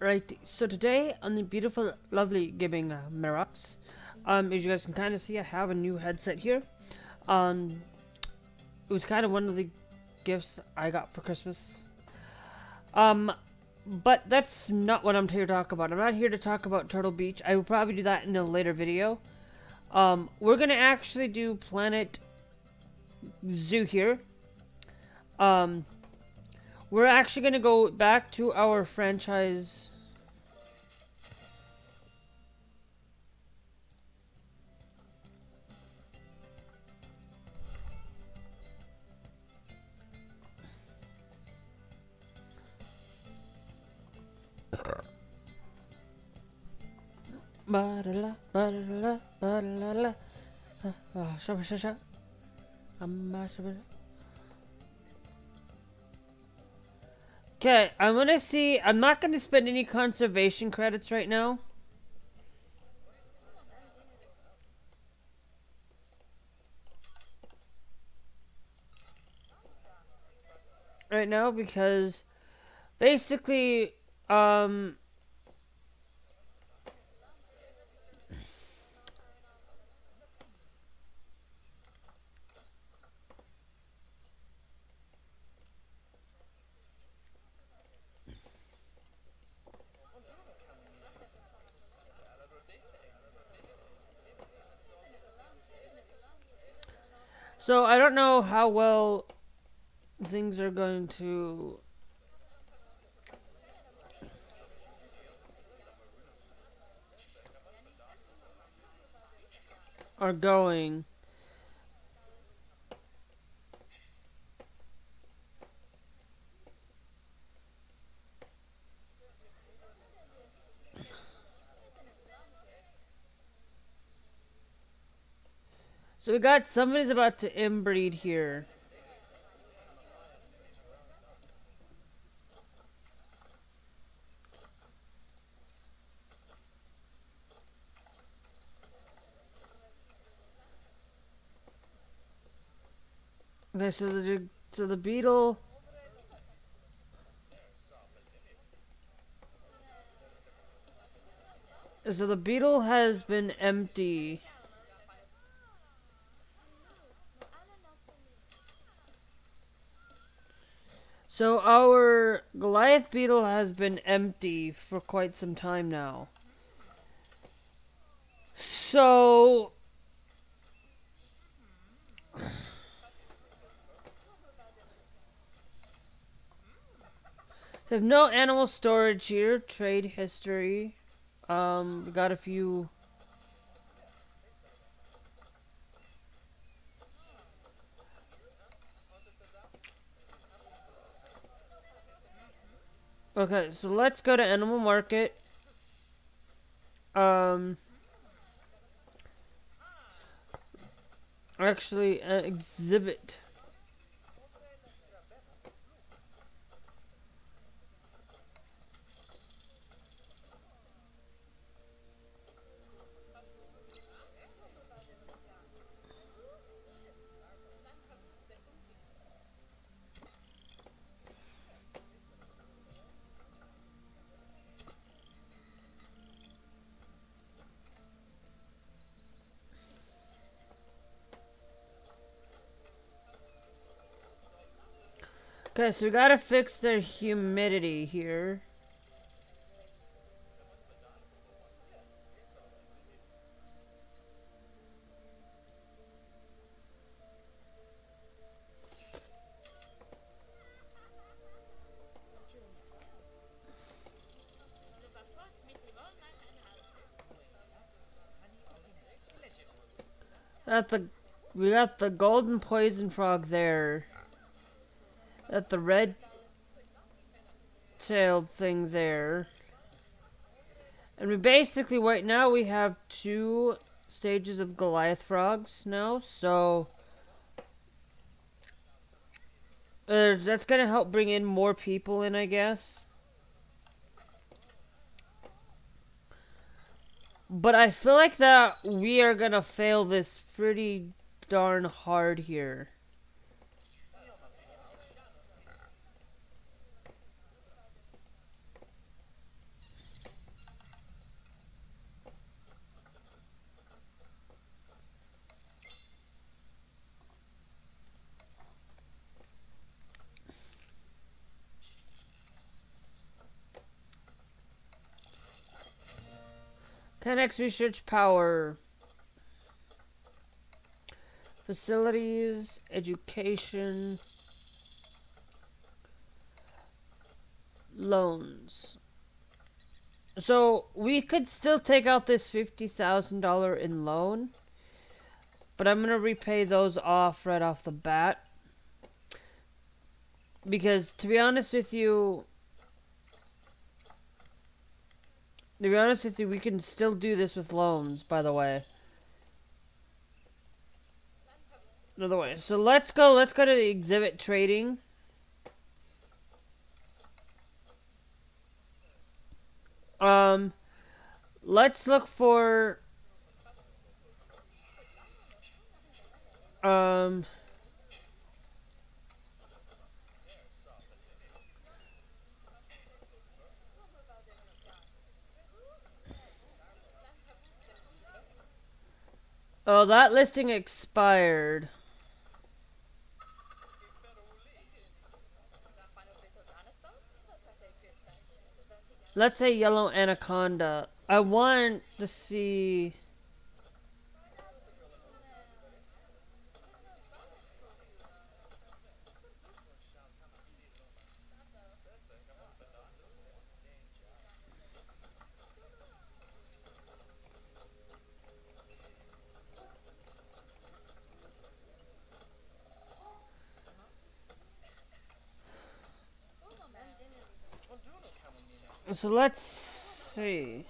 Right, so today on the beautiful, lovely gaming uh, Merox, um, as you guys can kind of see, I have a new headset here. Um, it was kind of one of the gifts I got for Christmas. Um, but that's not what I'm here to talk about. I'm not here to talk about Turtle Beach. I will probably do that in a later video. Um, we're gonna actually do Planet Zoo here. Um, we're actually going to go back to our franchise. Ba-da-la, ba-da-la, ba-da-la-la. Ah, shabba, shabba, Okay, I'm gonna see. I'm not gonna spend any conservation credits right now. Right now, because basically, um, So I don't know how well things are going to are going. So we got somebody's about to inbreed here. Okay, so the so the beetle. So the beetle has been empty. So our Goliath beetle has been empty for quite some time now. So There's no animal storage here, trade history. Um, we got a few Okay, so let's go to Animal Market. Um, actually, uh, exhibit. Okay, so we gotta fix their humidity here. Got the we got the golden poison frog there at the red tailed thing there. And we basically, right now, we have two stages of Goliath frogs now, so... Uh, that's gonna help bring in more people in, I guess. But I feel like that we are gonna fail this pretty darn hard here. 10x research power. Facilities, education, loans. So we could still take out this $50,000 in loan, but I'm going to repay those off right off the bat. Because to be honest with you, to be honest with you, we can still do this with loans, by the way. Another way. So let's go, let's go to the exhibit trading. Um, let's look for, um, Oh, that listing expired. Let's say yellow anaconda. I want to see... So let's see.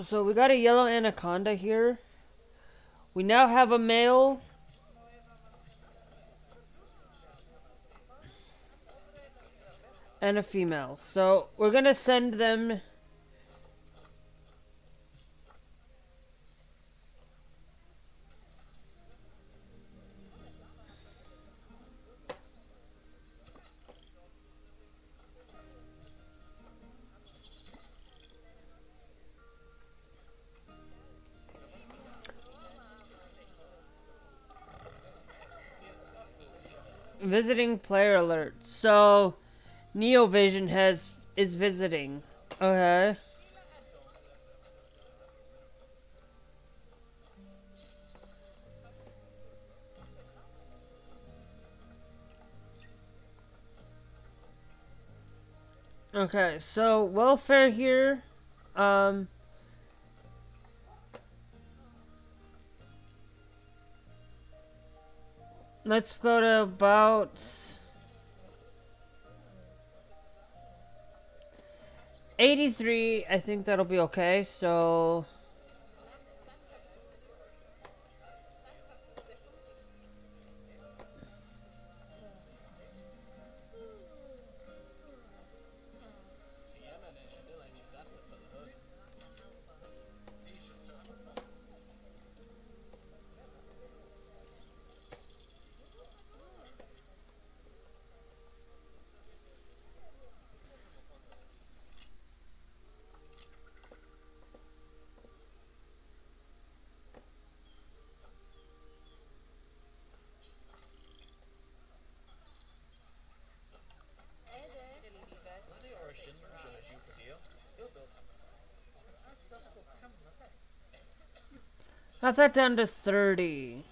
So we got a yellow anaconda here. We now have a male. And a female. So we're going to send them player alert. So, Neovision has is visiting. Okay. Okay, so welfare here. Um. Let's go to about... 83, I think that'll be okay, so... down to 30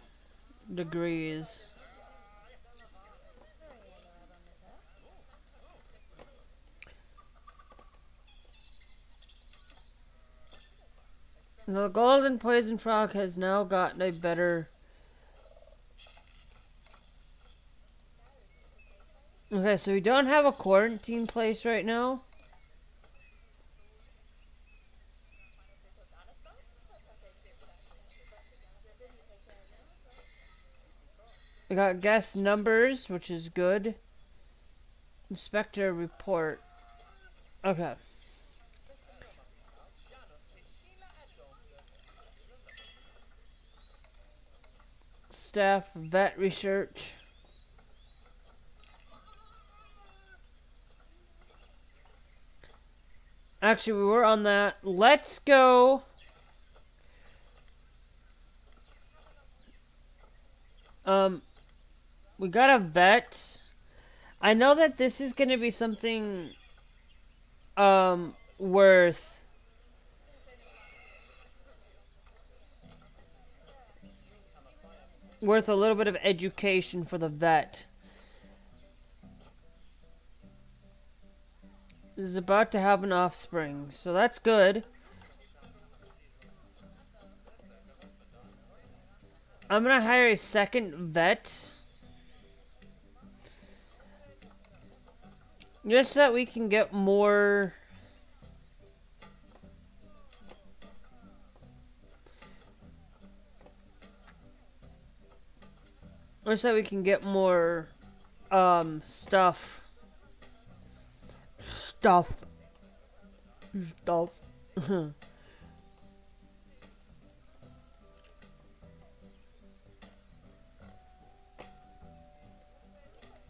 degrees. The golden poison frog has now gotten a better... Okay, so we don't have a quarantine place right now. We got guest numbers, which is good. Inspector report. Okay. Staff vet research. Actually, we were on that. Let's go. Um, we got a vet. I know that this is going to be something um, worth worth a little bit of education for the vet. This is about to have an offspring, so that's good. I'm gonna hire a second vet. Just so that we can get more... Just so we can get more, um, stuff. Stuff. Stuff.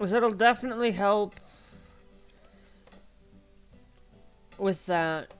So it'll definitely help with that.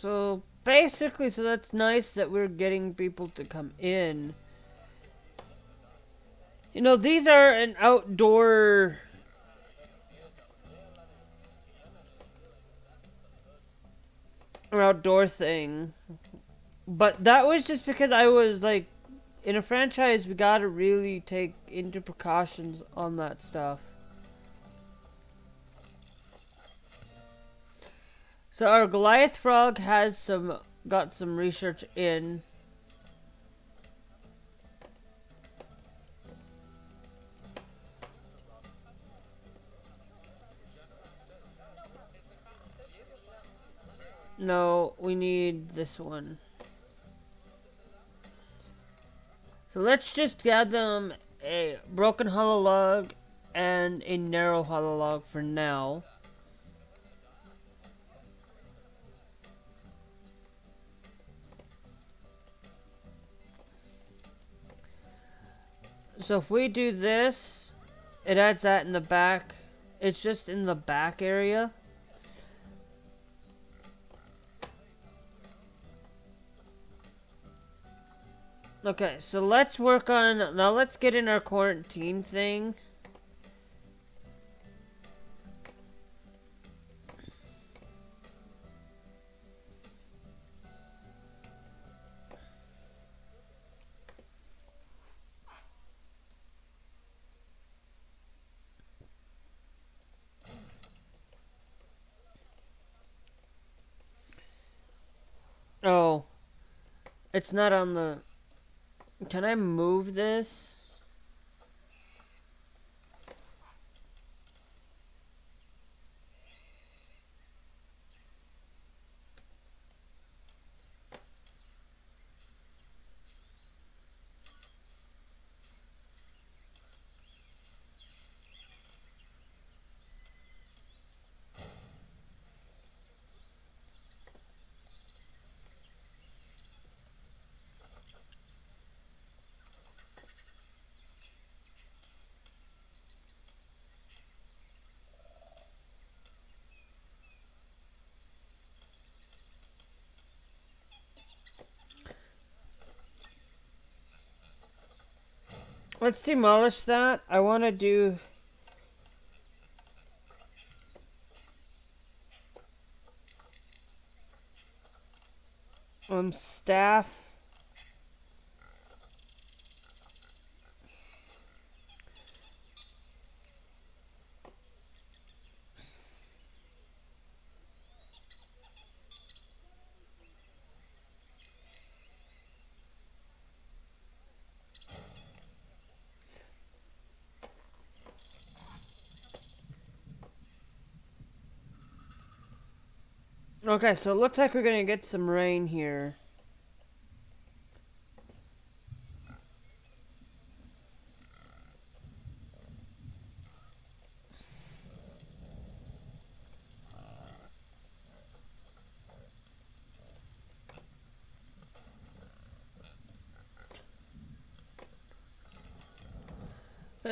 So basically, so that's nice that we're getting people to come in. You know, these are an outdoor... outdoor thing. But that was just because I was like, in a franchise, we gotta really take into precautions on that stuff. So our Goliath frog has some got some research in. No, we need this one. So let's just get them a broken hollow log and a narrow hollow log for now. So if we do this, it adds that in the back. It's just in the back area. Okay, so let's work on, now let's get in our quarantine thing. It's not on the... Can I move this? Let's demolish that. I want to do... Um, staff. Okay, so it looks like we're gonna get some rain here.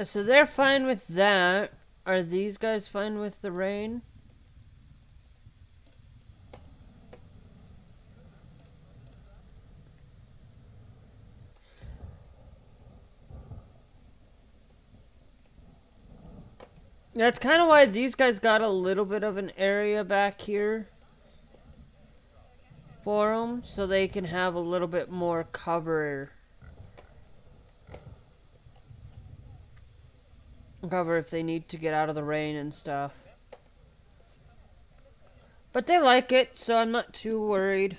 So they're fine with that. Are these guys fine with the rain? That's kind of why these guys got a little bit of an area back here for them, so they can have a little bit more cover. Cover if they need to get out of the rain and stuff. But they like it, so I'm not too worried.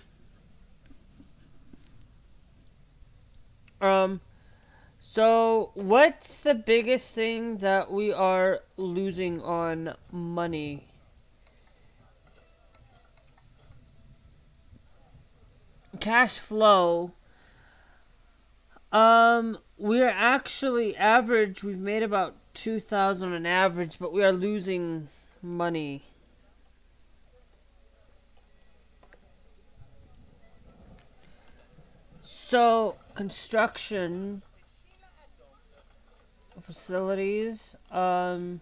Um, so what's the biggest thing that we are losing on money? Cash flow. Um, we're actually average, we've made about 2,000 on average, but we are losing money. So, construction facilities, um...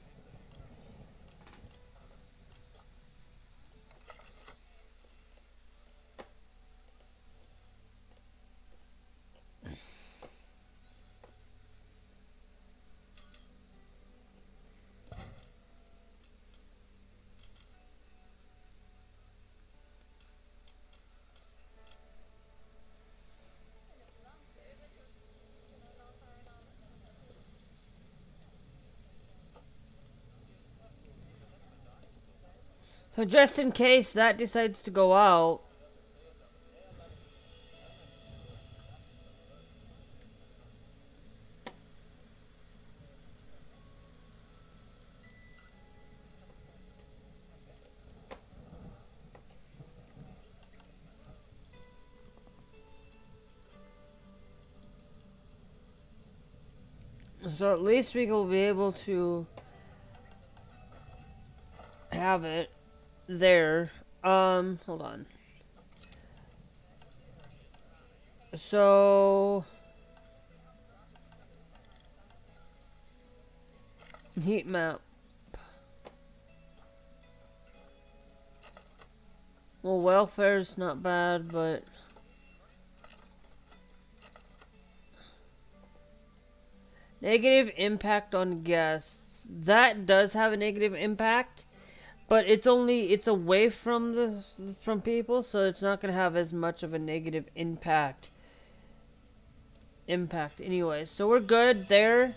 So just in case that decides to go out, So at least we will be able to have it there. Um, hold on. So... Heat map. Well, welfare's not bad, but... Negative impact on guests. That does have a negative impact. But it's only it's away from the from people, so it's not gonna have as much of a negative impact. Impact, anyway. So we're good there.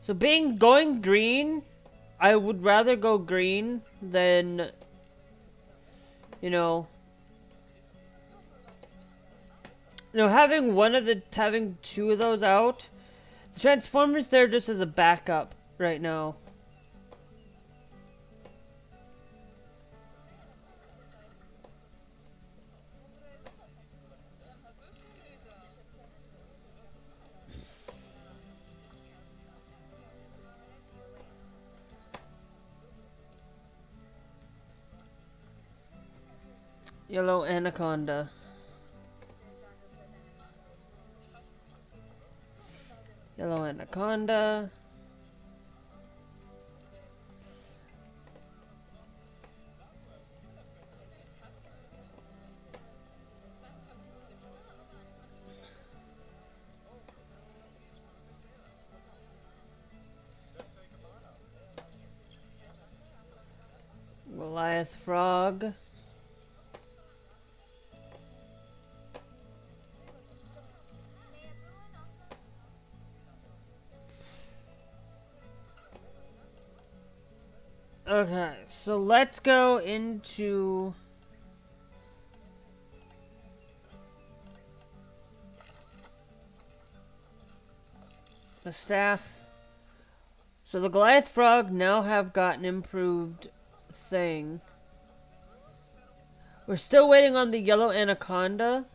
So being going green, I would rather go green than you know you know having one of the having two of those out. The Transformers there just as a backup right now. Yellow Anaconda. Yellow Anaconda. Goliath Frog. Okay, so let's go into... The staff. So the Goliath Frog now have gotten improved thing. We're still waiting on the yellow anaconda.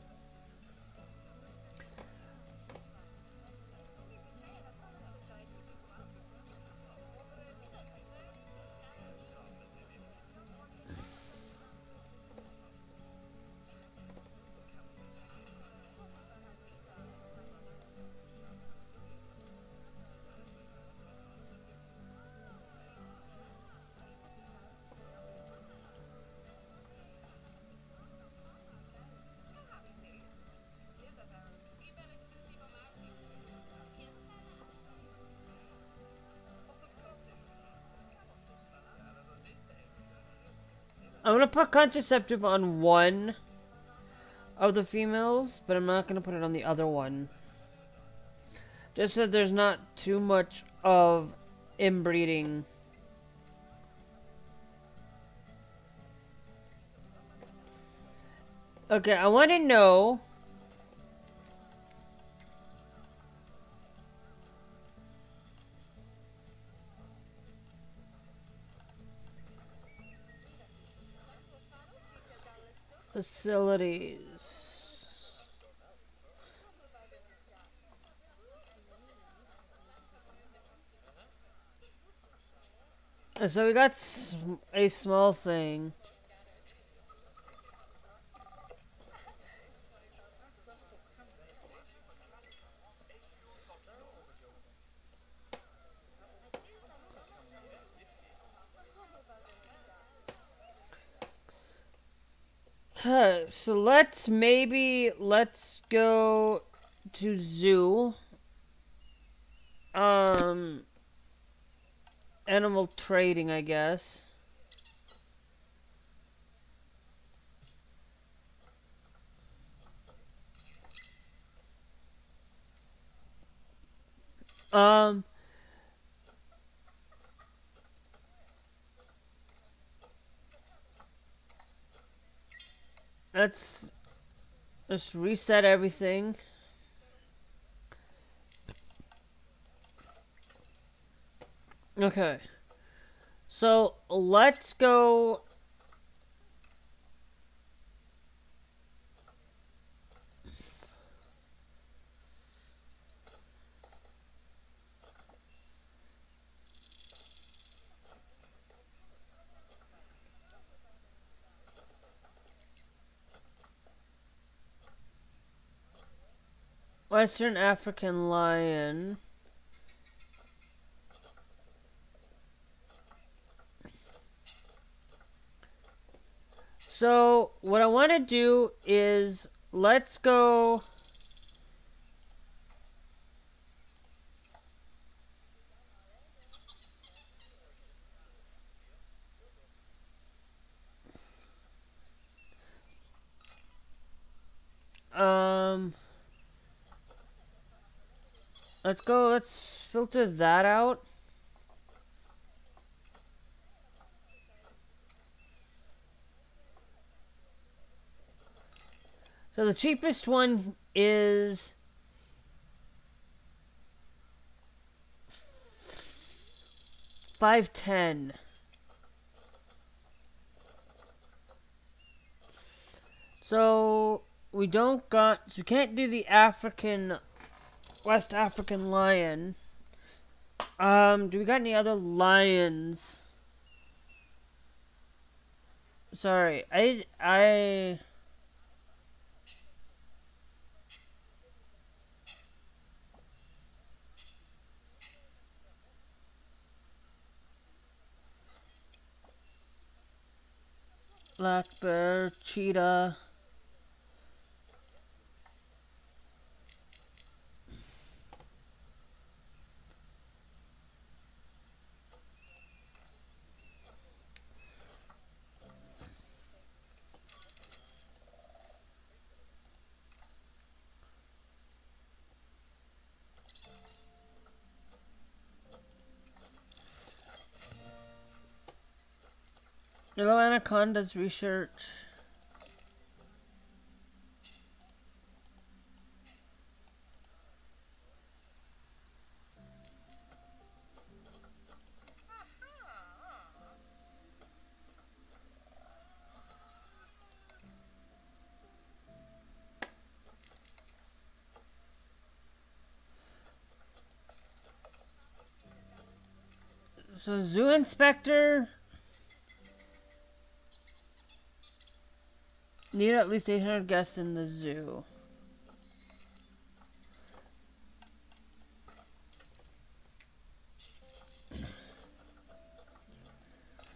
Gonna put contraceptive on one of the females, but I'm not gonna put it on the other one. Just so there's not too much of inbreeding. Okay, I want to know facilities. So we got a small thing. Okay, so let's maybe let's go to zoo. Um animal trading, I guess. Um let's just reset everything. Okay. So let's go Western African lion. So, what I want to do is, let's go... Um... Let's go, let's filter that out. So the cheapest one is five ten. So we don't got so we can't do the African West African lion. Um, do we got any other lions? Sorry, I I Black bear, cheetah. Yellow Anaconda's research. So zoo inspector Need at least 800 guests in the zoo.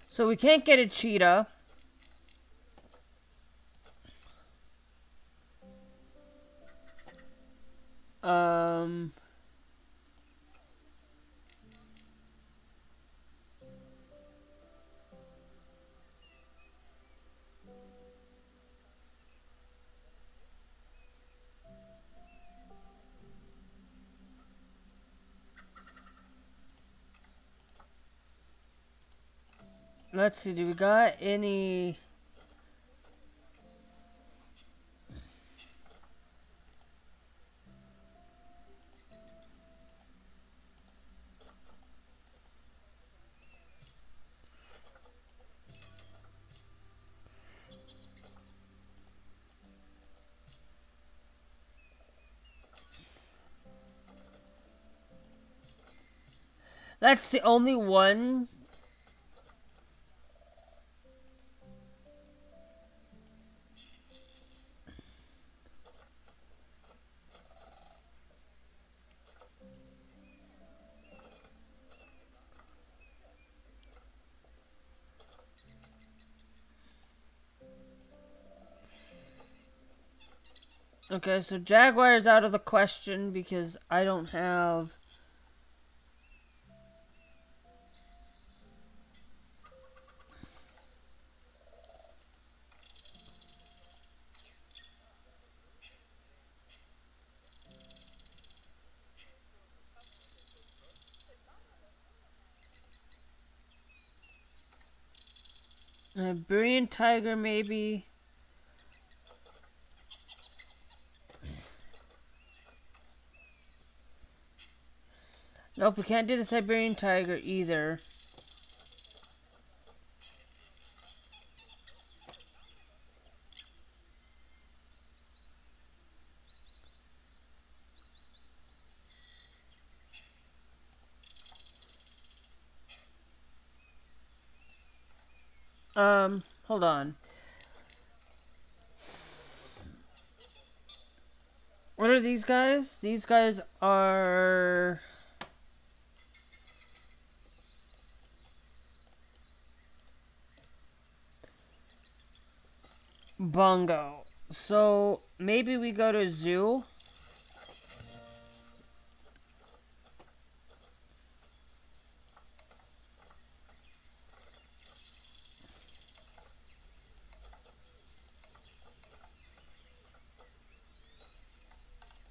So we can't get a cheetah. Let's see, do we got any... That's the only one Okay, so Jaguar is out of the question because I don't have... Siberian Tiger, maybe. Nope, we can't do the Siberian Tiger either. Um, hold on. What are these guys? These guys are... Bongo. So, maybe we go to zoo.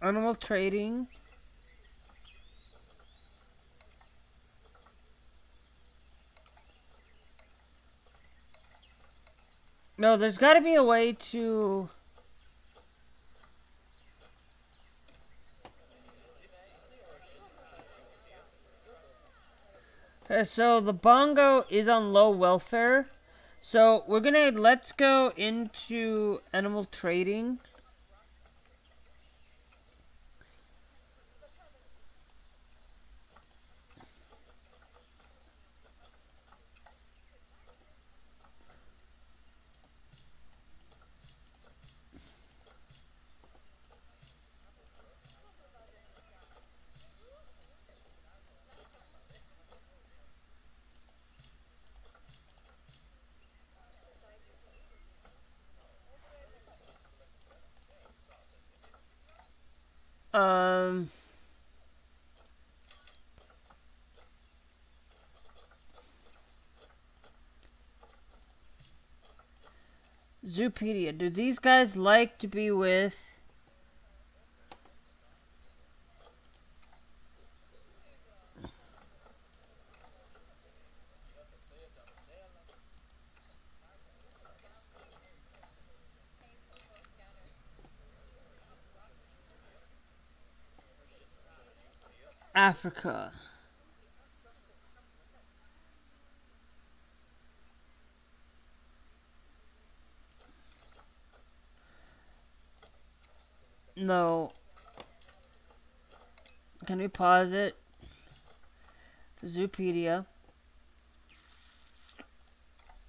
Animal trading. No, there's got to be a way to... Okay, so the bongo is on low welfare. So we're gonna, let's go into animal trading. Um... Zoopedia. Do these guys like to be with... Africa. No. Can we pause it? Zoopedia.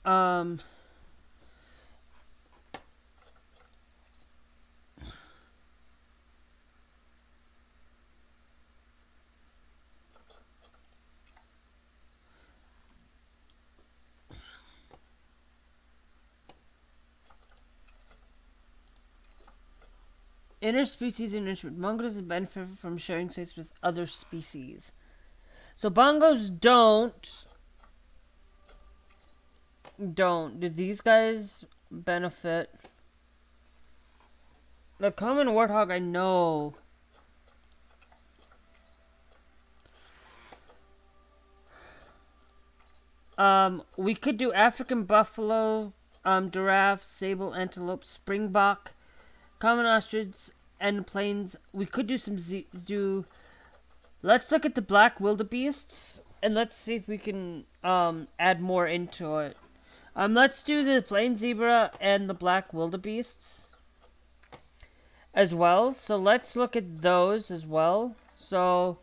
Um... Interspecies enrichment. Mongoose benefit from sharing space with other species. So bongos don't. Don't. Do these guys benefit? The common warthog, I know. Um, we could do African buffalo, um, giraffe, sable antelope, springbok, common ostrich, and plains. We could do some z- do. Let's look at the black wildebeests and let's see if we can um add more into it. Um, let's do the plain zebra and the black wildebeests as well. So let's look at those as well. So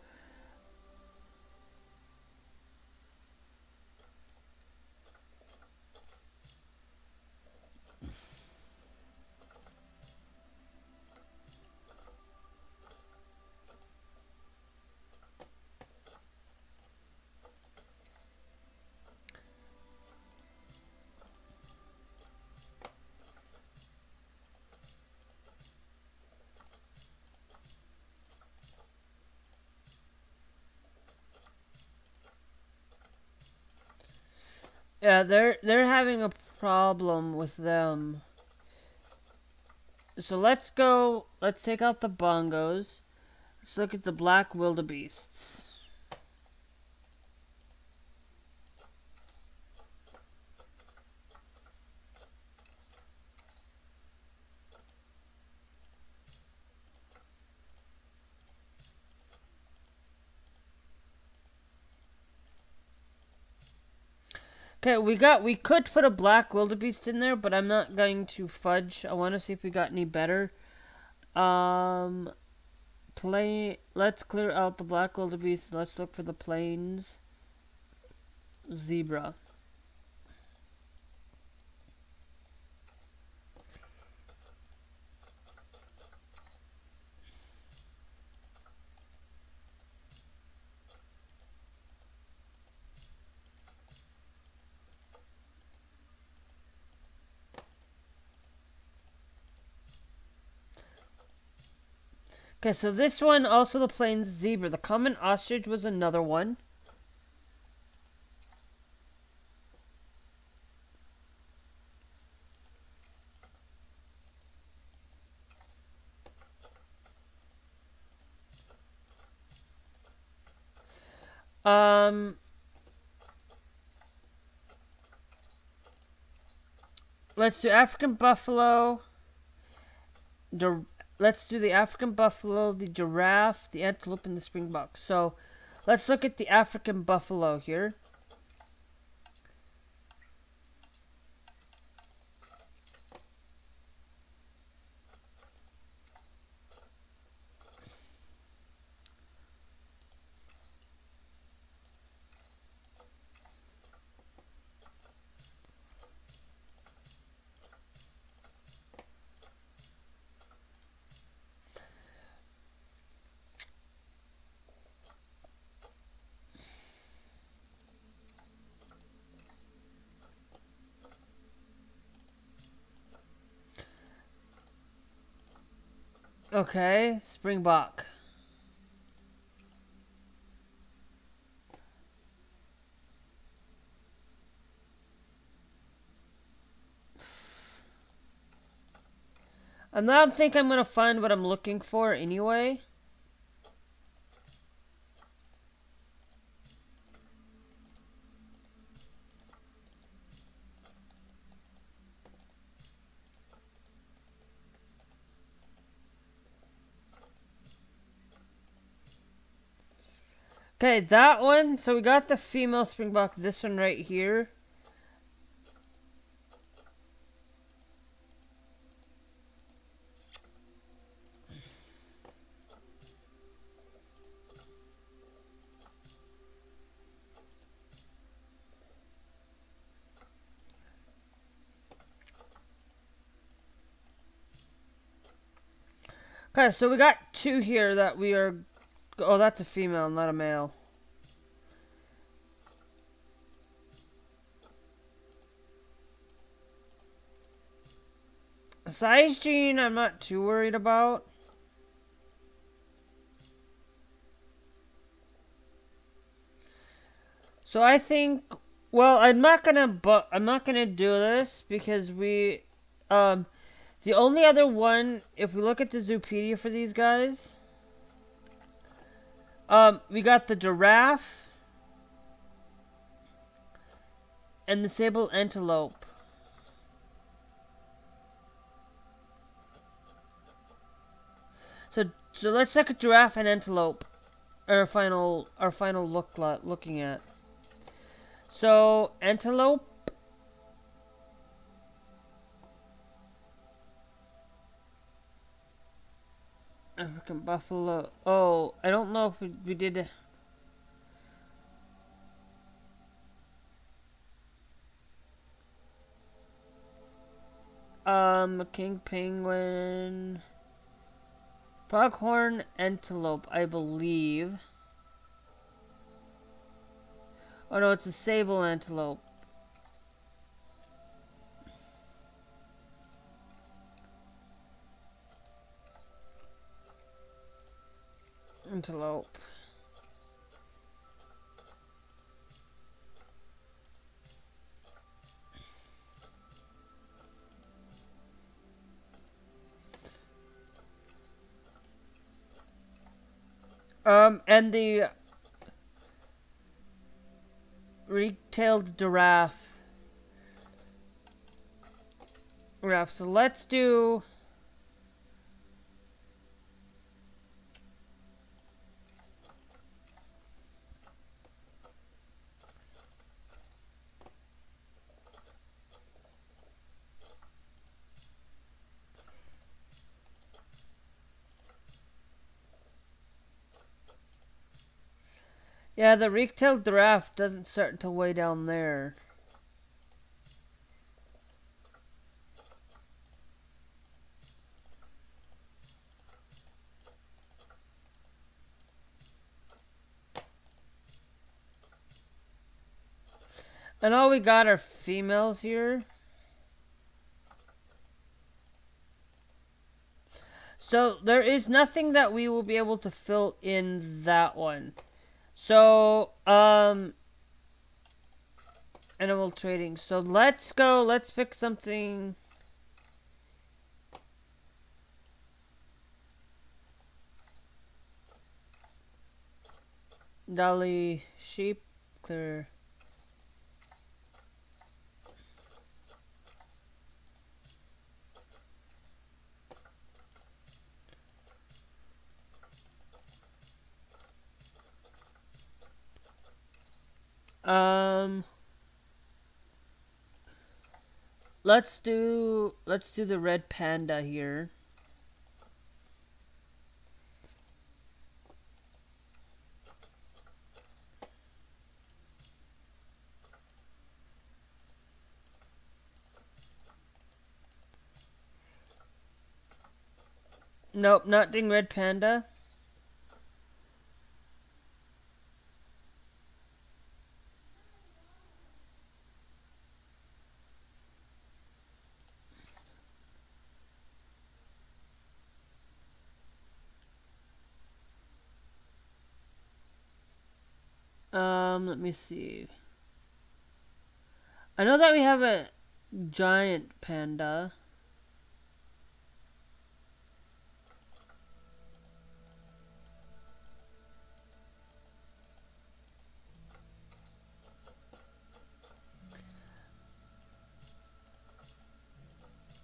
Yeah, they're they're having a problem with them. So let's go. Let's take out the bongos. Let's look at the black wildebeests. Okay, we got we could put a black wildebeest in there, but I'm not going to fudge. I want to see if we got any better. Um, play. Let's clear out the black wildebeest. Let's look for the plains zebra. Okay, so this one, also the plains zebra. The common ostrich was another one. Um, let's do African buffalo, let's do the African buffalo, the giraffe, the antelope, and the springbok. So let's look at the African buffalo here. Okay, Springbok. I don't think I'm gonna find what I'm looking for anyway. Okay, that one. So we got the female springbok, this one right here. Okay, so we got two here that we are Oh, that's a female, not a male. Size gene, I'm not too worried about. So I think, well, I'm not gonna, but I'm not gonna do this because we, um, the only other one, if we look at the Zoopedia for these guys, um, we got the giraffe. and the sable antelope. So so let's look at giraffe and antelope. Our final our final look looking at. So antelope African buffalo. Oh, I don't know if we, did. Um, king penguin. Pronghorn antelope, I believe. Oh no, it's a sable antelope. Antelope. Um, and the red-tailed giraffe. Giraffe. So let's do. Yeah, the red-tailed giraffe doesn't start until way down there. And all we got are females here. So there is nothing that we will be able to fill in that one. So, um, animal trading. So let's go. Let's pick something. Dolly sheep clear. Um, let's do let's do the red panda here. Nope, not doing red panda. Um, let me see. I know that we have a giant panda.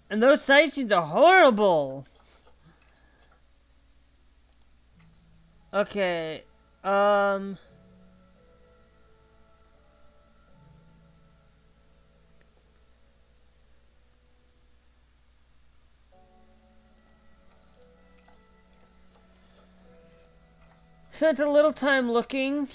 And those sightings are horrible. Okay. Um... Spent a little time looking.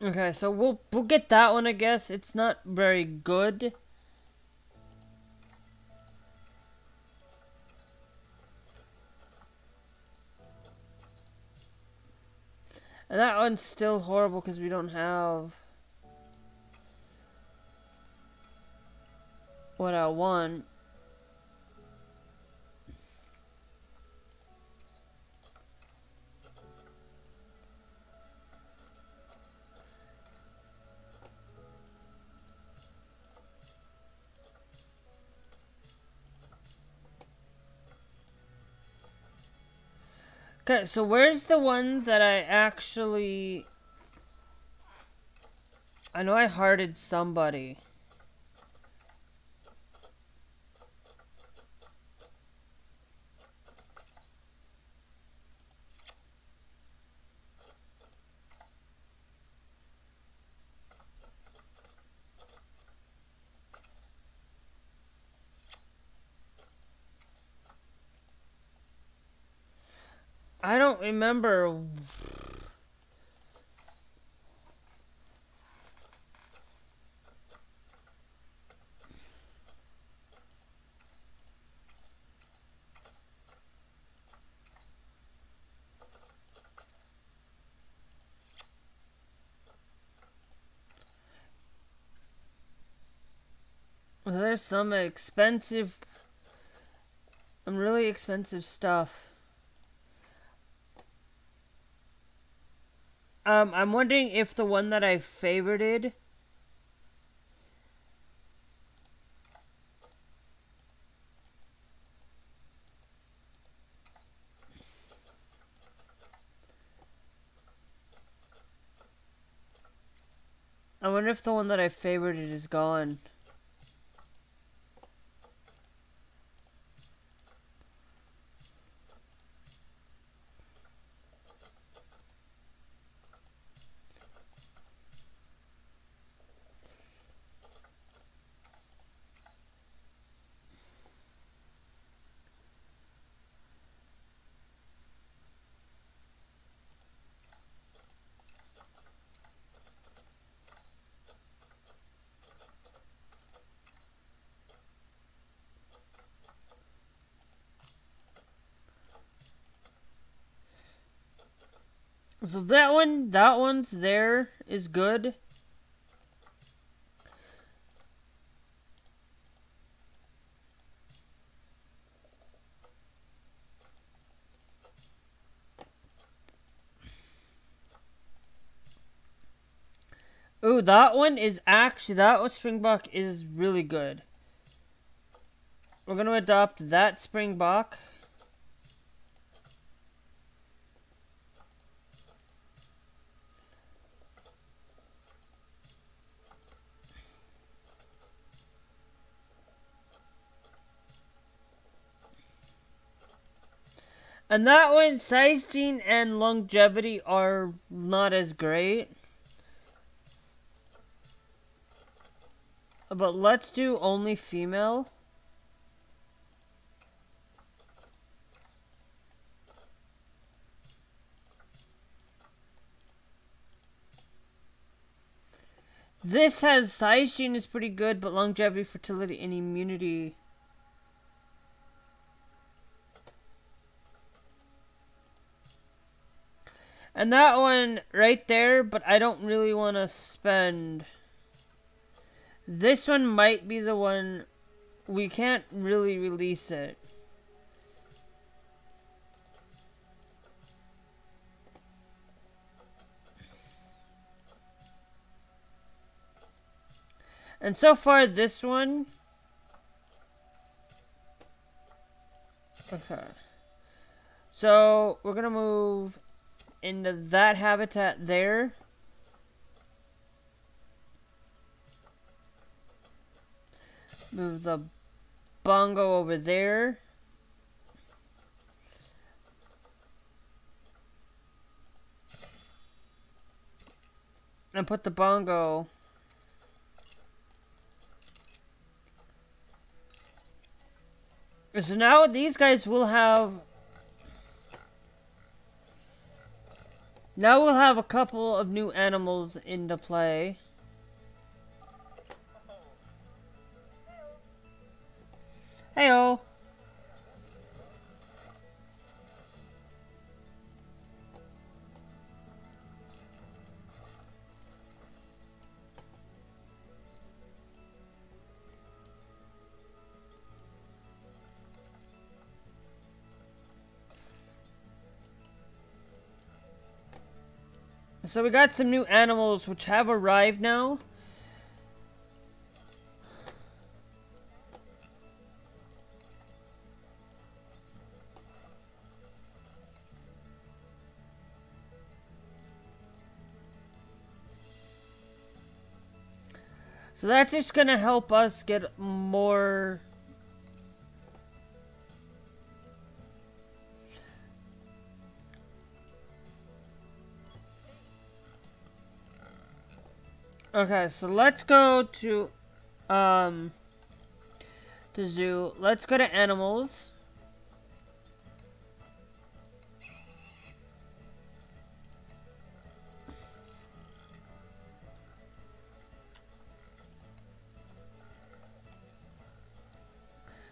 Okay, so we'll we'll get that one, I guess. It's not very good. That one's still horrible because we don't have what I want. Okay, so where's the one that I actually... I know I hearted somebody. I remember. There's some expensive, some really expensive stuff. Um, I'm wondering if the one that I favorited I wonder if the one that I favorited is gone. So that one, that one's there is good. Ooh, that one is actually, that one Springbok is really good. We're going to adopt that Springbok. And that one, size gene and longevity are not as great. But let's do only female. This has size gene is pretty good, but longevity, fertility, and immunity And that one right there, but I don't really want to spend... This one might be the one... We can't really release it. And so far, this one... Okay. So, we're going to move into that habitat there. Move the bongo over there. And put the bongo So now these guys will have Now we'll have a couple of new animals into play. Heyo. So we got some new animals which have arrived now. So that's just going to help us get more Okay, so let's go to, um, to zoo. Let's go to animals.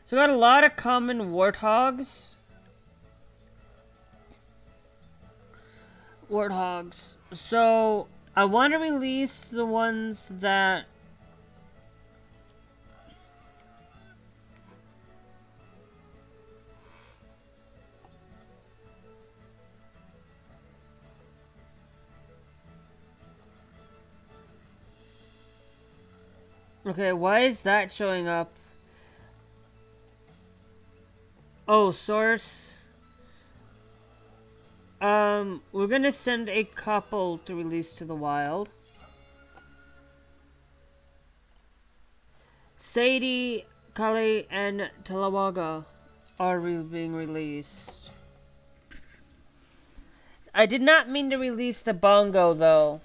So we got a lot of common warthogs. Warthogs. So I want to release the ones that Okay, why is that showing up? Oh, source. Um, we're gonna send a couple to release to the wild. Sadie, Kali, and Talawaga are re being released. I did not mean to release the bongo, though.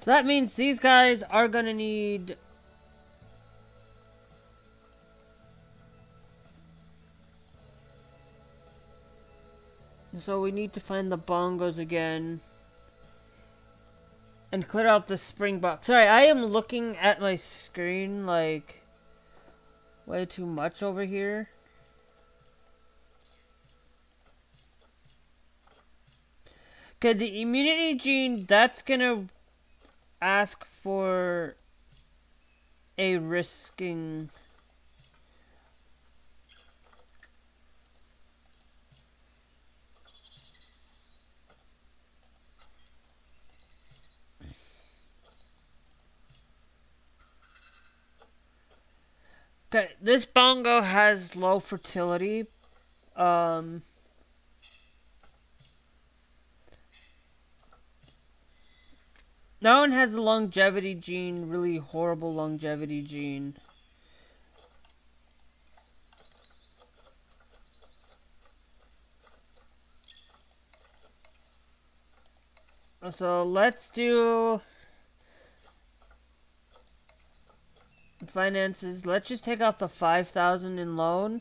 So that means these guys are gonna need So we need to find the bongos again. And clear out the springboks. Sorry, I am looking at my screen like way too much over here. Okay, the immunity gene, that's gonna ask for a risking Okay, this bongo has low fertility. Um, that one has a longevity gene, really horrible longevity gene. So let's do finances. Let's just take out the 5,000 in loan.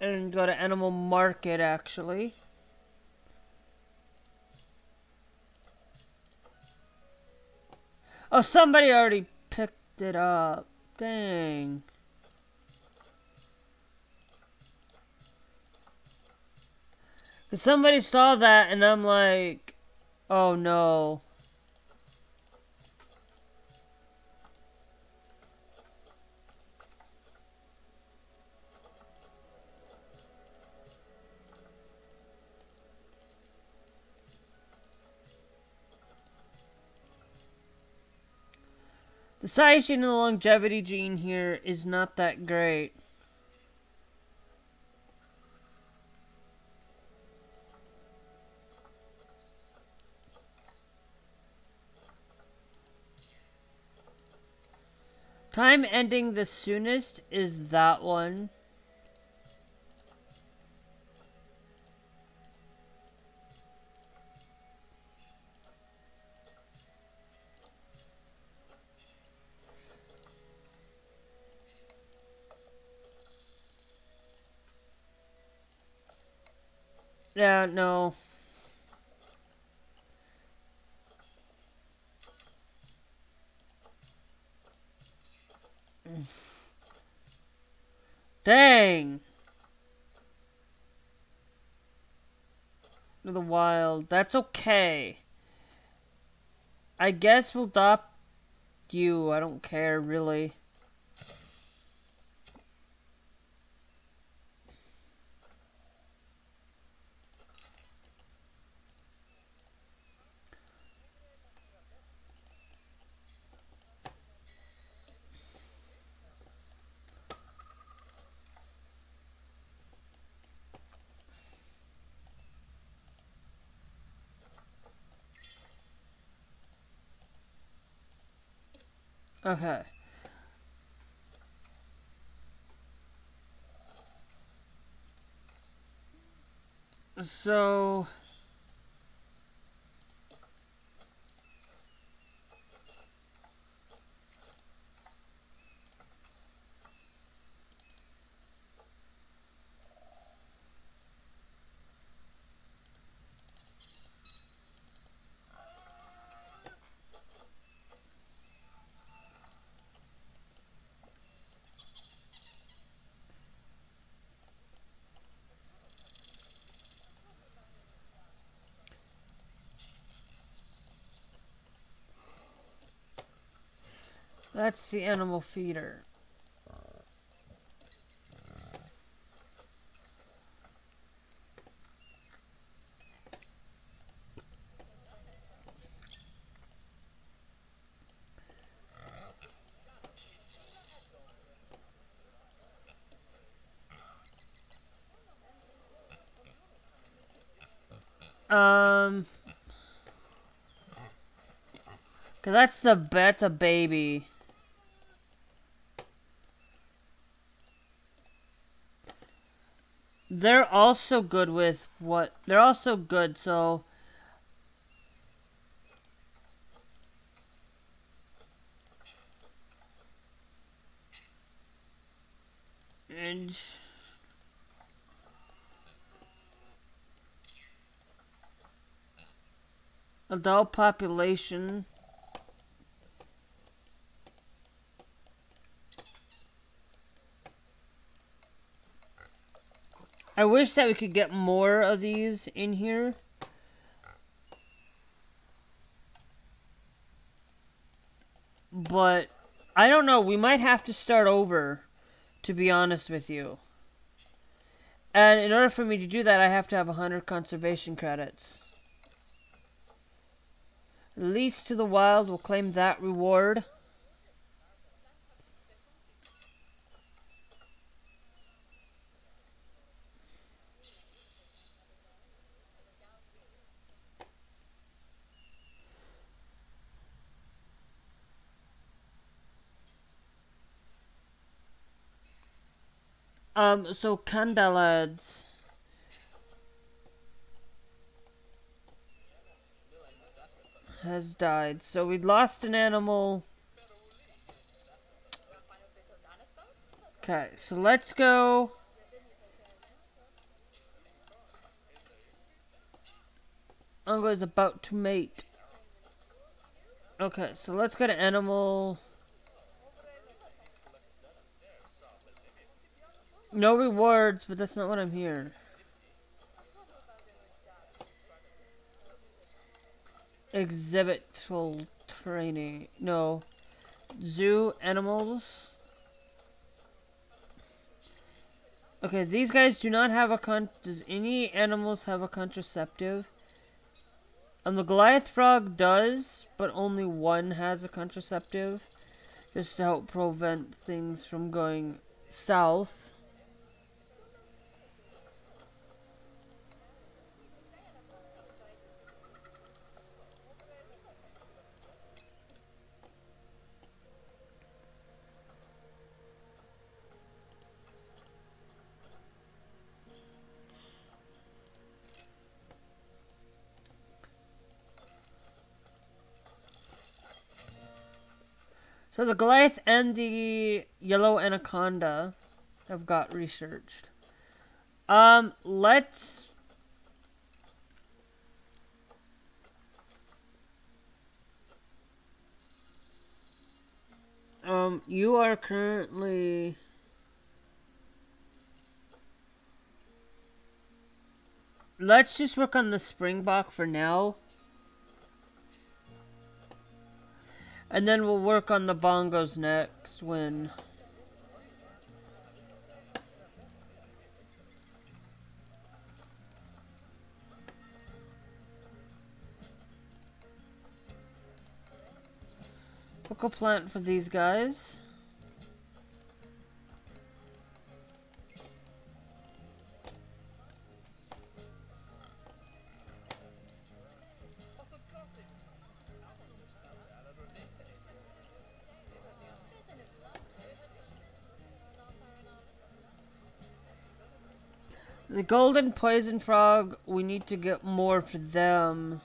And go to animal market actually. Oh, somebody already picked it up. Dang. Cause somebody saw that and I'm like, oh no. The size gene and the longevity gene here is not that great. Time ending the soonest is that one. Yeah, no. Dang! The wild. That's okay. I guess we'll adopt you. I don't care, really. Okay. So... That's the animal feeder. Um, cause that's the that's a baby. They're also good with what they're also good so. And adult population I wish that we could get more of these in here. But, I don't know, we might have to start over, to be honest with you. And in order for me to do that, I have to have 100 conservation credits. Release to the wild will claim that reward. Um, so Candalads. Has died. So we lost an animal. Okay, so let's go. Ungo is about to mate. Okay, so let's go to animal. No rewards, but that's not what I'm here. Exhibital training. No. Zoo animals. Okay, these guys do not have a con- Does any animals have a contraceptive? Um, the Goliath frog does, but only one has a contraceptive. Just to help prevent things from going south. So the Goliath and the Yellow Anaconda have got researched. Um, let's... Um, you are currently... Let's just work on the Springbok for now. And then we'll work on the bongos next when... A plant for these guys. The golden poison frog, we need to get more for them.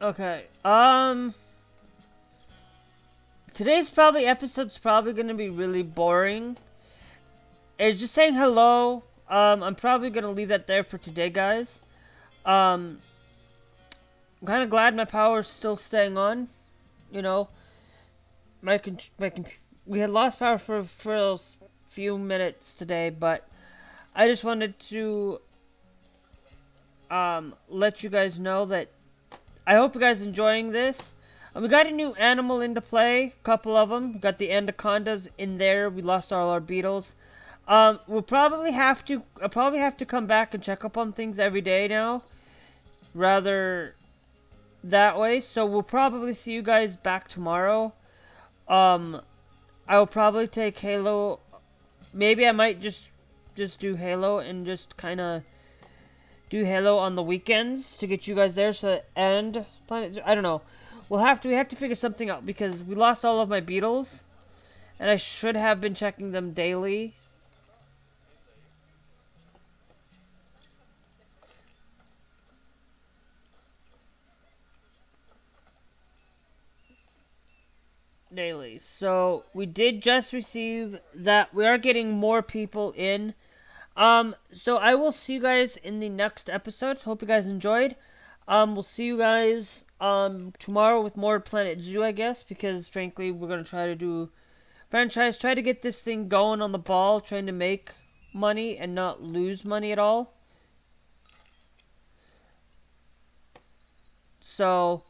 Okay, um... Today's probably episode's probably gonna be really boring. It's just saying hello. Um, I'm probably gonna leave that there for today, guys. Um, I'm kind of glad my power is still staying on. You know, my my we had lost power for for a few minutes today, but I just wanted to um let you guys know that I hope you guys enjoying this. And we got a new animal into play, a couple of them. Got the anacondas in there. We lost all our beetles. Um, we'll probably have to, I'll probably have to come back and check up on things every day now. Rather that way. So we'll probably see you guys back tomorrow. Um, I will probably take Halo. Maybe I might just, just do Halo and just kind of do Halo on the weekends to get you guys there. So and Planet, I don't know. We'll have to we have to figure something out because we lost all of my beetles, and I should have been checking them daily. Daily. So we did just receive that we are getting more people in. Um, so I will see you guys in the next episode. Hope you guys enjoyed. Um, we'll see you guys um tomorrow with more Planet Zoo, I guess, because frankly we're gonna try to do franchise, try to get this thing going on the ball, trying to make money and not lose money at all. So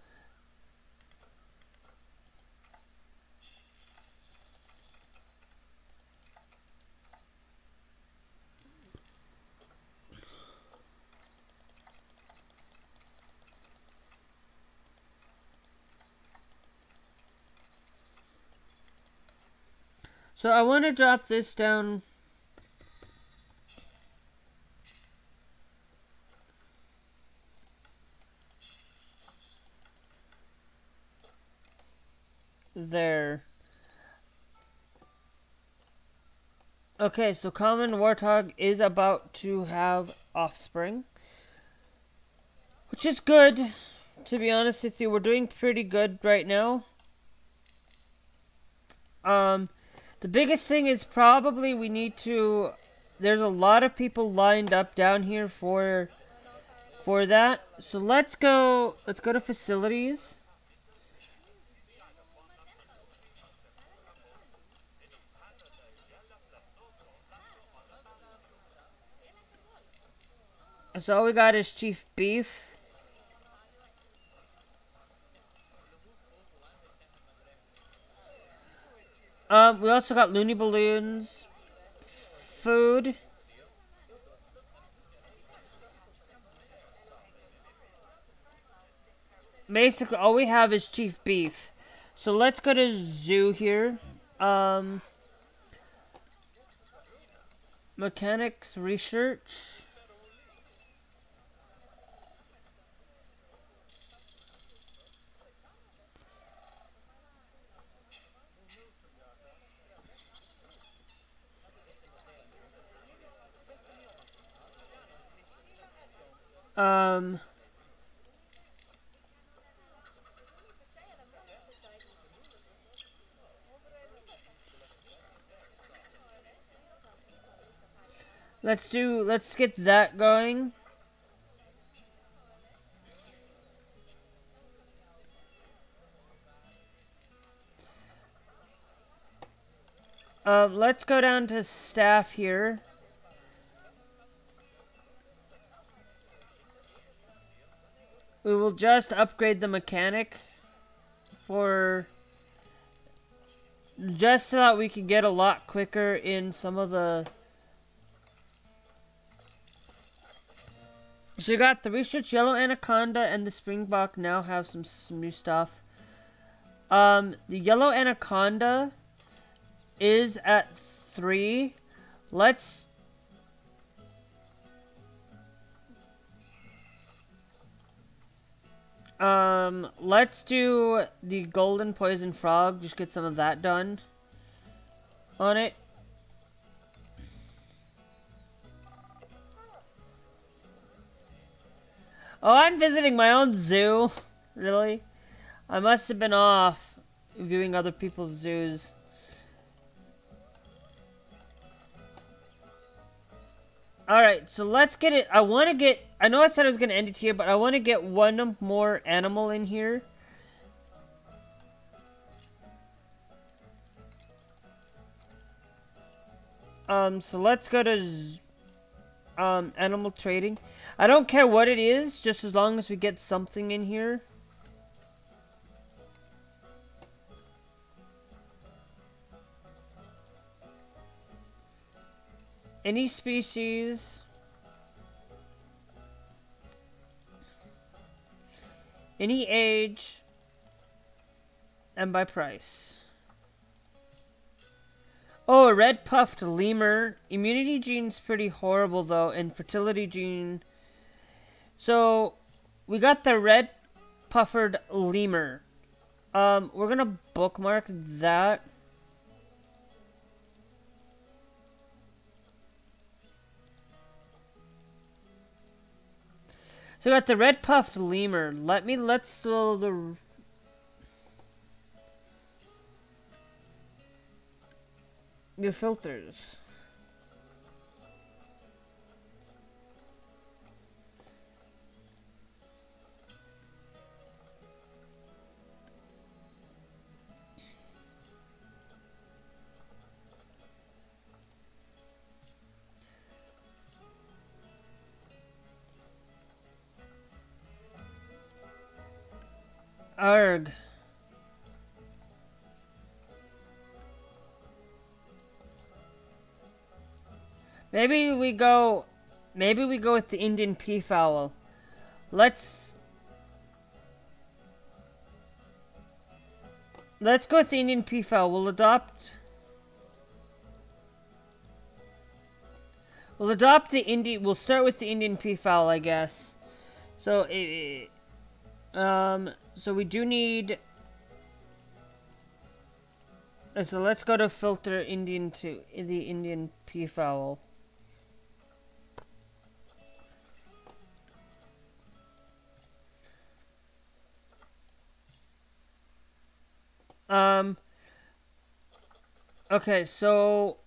So I want to drop this down. There. Okay, so Common Warthog is about to have offspring. Which is good. To be honest with you, we're doing pretty good right now. Um, the biggest thing is probably we need to... There's a lot of people lined up down here for for that. So let's go let's go to facilities. So all we got is Chief Beef. Um, we also got Looney Balloons, food. Basically, all we have is Chief Beef. So let's go to Zoo here. Um, mechanics research. Um... Let's do, let's get that going. Um, let's go down to staff here. We will just upgrade the mechanic for just so that we can get a lot quicker in some of the So you got the research yellow anaconda and the springbok now have some, some new stuff. Um, the yellow anaconda is at three. Let's Um, let's do the golden poison frog. Just get some of that done on it. Oh, I'm visiting my own zoo. really? I must have been off viewing other people's zoos. Alright, so let's get it. I want to get... I know I said I was going to end it here, but I want to get one more animal in here. Um, so let's go to um, animal trading. I don't care what it is, just as long as we get something in here. Any species. Any age. And by price. Oh, a red ruffed lemur. Immunity gene's pretty horrible though, and fertility gene. So, we got the red puffered lemur. Um, we're gonna bookmark that. So we got the red ruffed lemur. Let me let's slow the the filters. Arg. Maybe we go... Maybe we go with the Indian peafowl. Let's... Let's go with the Indian peafowl. We'll adopt... We'll adopt the Indian... We'll start with the Indian peafowl, I guess. So, it, um, so we do need... Uh, so let's go to filter Indian to the Indian peafowl. Um, okay, so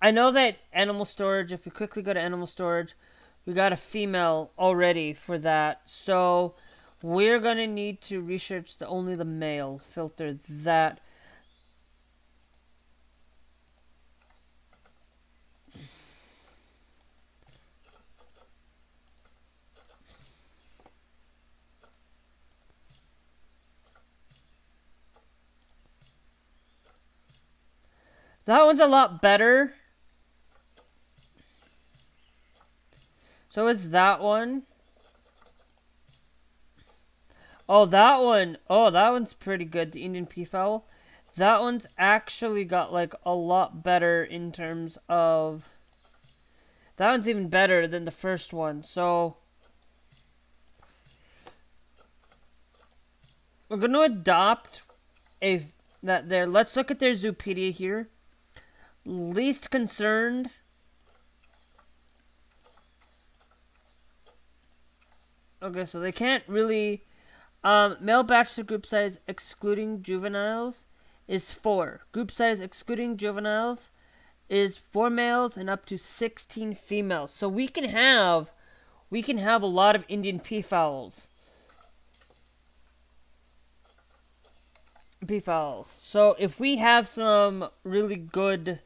I know that animal storage, if we quickly go to animal storage, we got a female already for that. So we're going to need to research the only the male filter that That one's a lot better. So is that one. Oh, that one. Oh, that one's pretty good. The Indian peafowl. That one's actually got like a lot better in terms of. That one's even better than the first one. So. We're going to adopt a that there. Let's look at their Zoopedia here. Least concerned. Okay, so they can't really um, male bachelor group size excluding juveniles is 4. Group size excluding juveniles is 4 males and up to 16 females. So we can have we can have a lot of Indian peafowls. Peafowls. So if we have some really good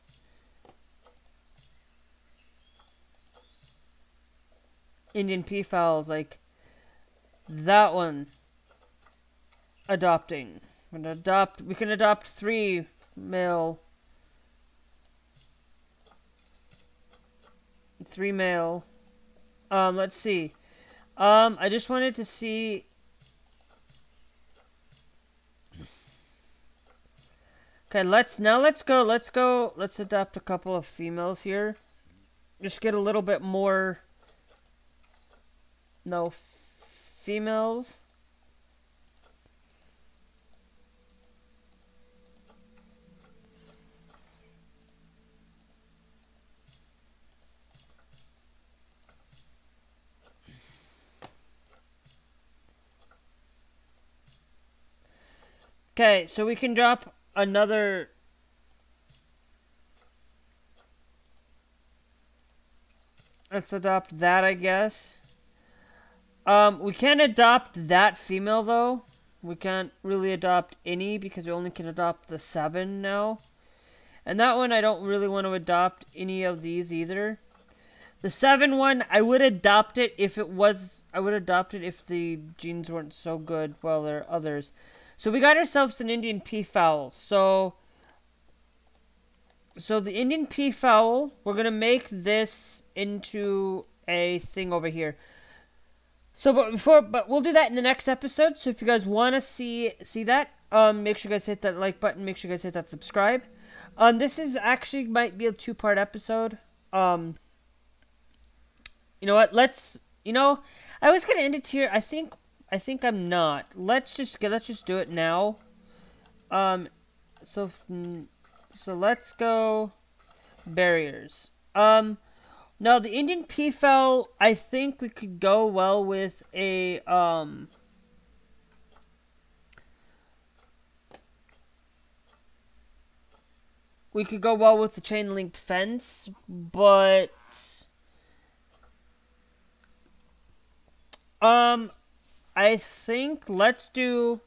Indian peafowls like that one adopting. We can adopt. We can adopt three male. Three male. Um, let's see. Um, I just wanted to see. Okay, let's now let's go. Let's go. Let's adopt a couple of females here. Just get a little bit more. No, females. Okay, so we can drop another let's adopt that I guess. Um we can't adopt that female though. We can't really adopt any because we only can adopt the seven now. And that one I don't really want to adopt any of these either. The seven one I would adopt it if it was I would adopt it if the genes weren't so good while there are others so we got ourselves an Indian peafowl. So, so the Indian peafowl, we're gonna make this into a thing over here. So, but before, but we'll do that in the next episode. So if you guys want to see see that, um, make sure you guys hit that like button. Make sure you guys hit that subscribe. Um, this is actually might be a two part episode. Um, you know what? Let's. You know, I was gonna end it here. I think I think I'm not. Let's just get. Let's just do it now. Um, so so let's go barriers. Um, now the Indian peafowl. I think we could go well with a um. We could go well with the chain linked fence, but um I think let's do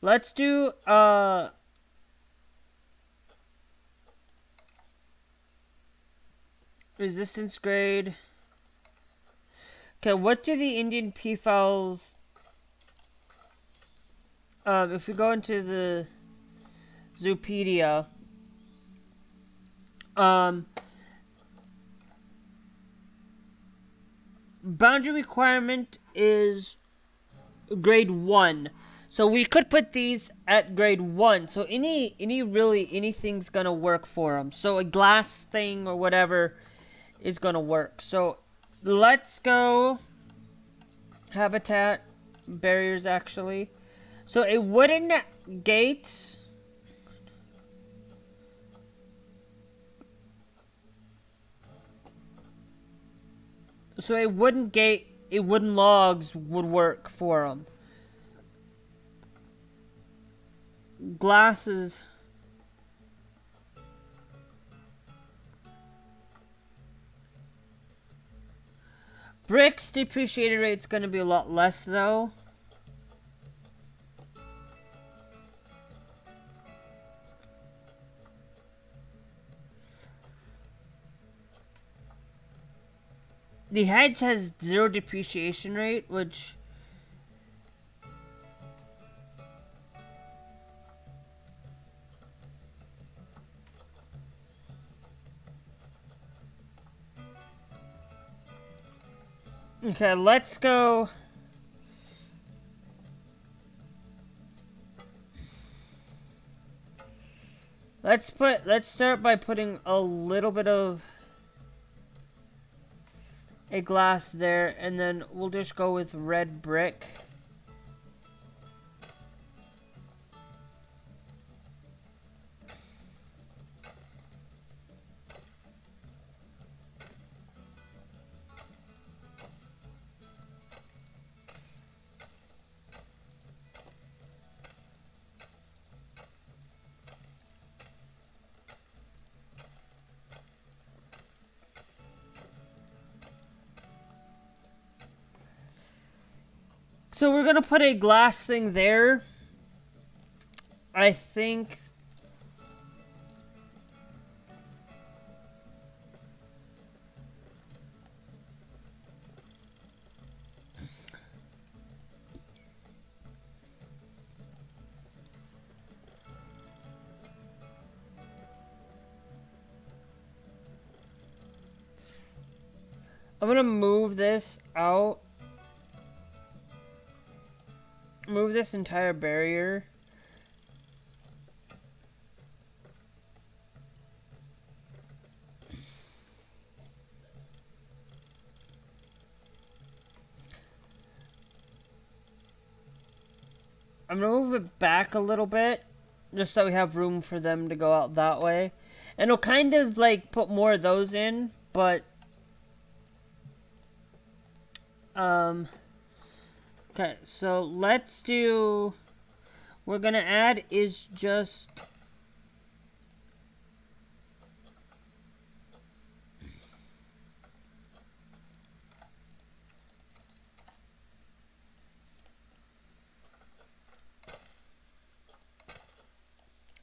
let's do uh resistance grade. Okay, what do the Indian peafowls um if we go into the Zoopedia um boundary requirement is grade 1. So we could put these at grade 1. So any any really anything's going to work for them. So a glass thing or whatever is going to work. So let's go habitat barriers actually. So a wooden gate So a wooden gate, a wooden logs would work for them. Glasses. Bricks depreciated rate's going to be a lot less though. The hedge has zero depreciation rate, which Okay, let's go. Let's put, let's start by putting a little bit of a glass there, and then we'll just go with red brick. Put a glass thing there. I think I'm gonna move this this entire barrier. I'm going to move it back a little bit, just so we have room for them to go out that way. And we'll kind of, like, put more of those in, but... Um okay, so let's do we're gonna add is just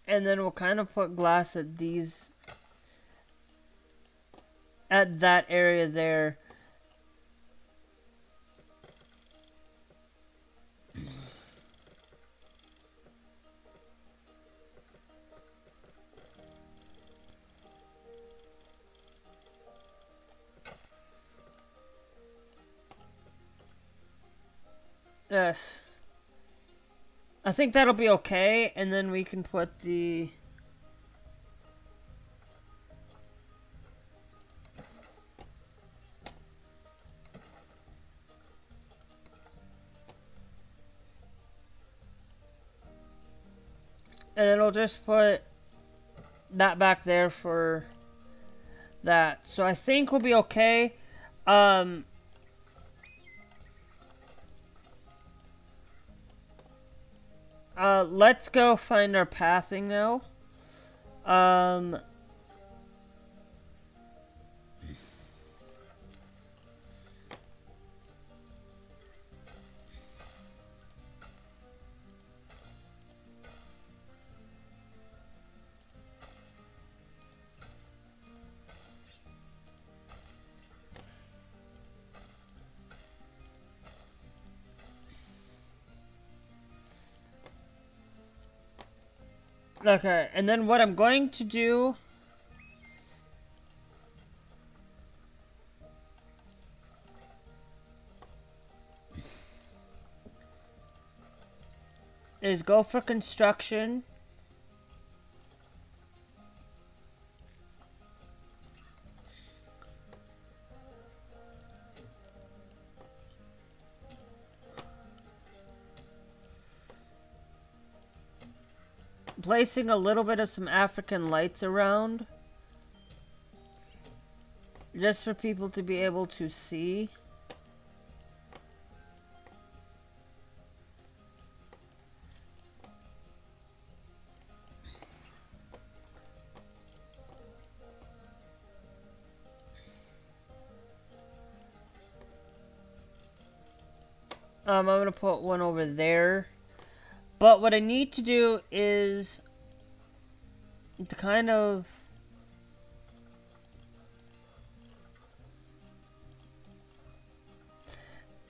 and then we'll kind of put glass at these at that area there Yes. I think that'll be okay, and then we can put the... And then we'll just put that back there for that. So I think we'll be okay. Um, Uh, let's go find our pathing now. Um... Okay, and then what I'm going to do... is go for construction. Placing a little bit of some African lights around. Just for people to be able to see. Um, I'm going to put one over there. But what I need to do is to kind of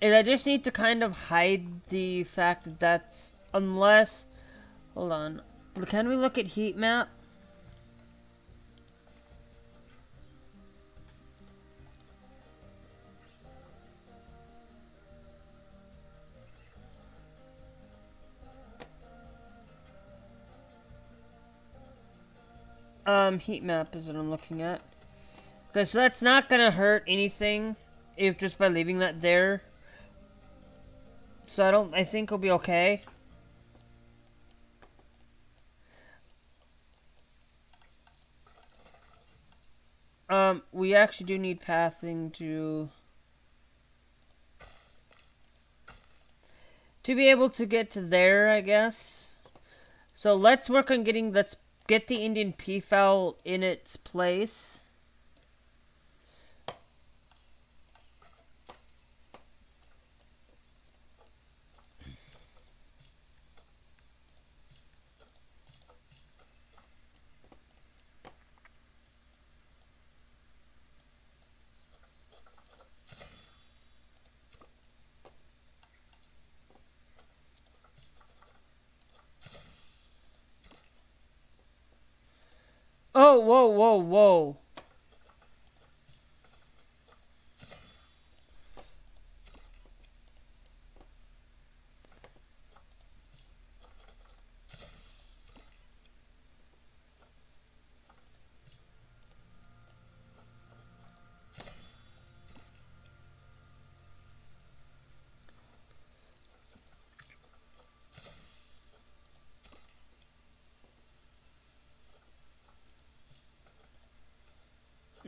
and I just need to kind of hide the fact that that's unless hold on. Can we look at heat map Um, heat map is what I'm looking at. Okay, so that's not gonna hurt anything if just by leaving that there. So I don't, I think it'll be okay. Um, we actually do need pathing to... To be able to get to there, I guess. So let's work on getting, let's get the Indian peafowl in its place. Oh, whoa, whoa,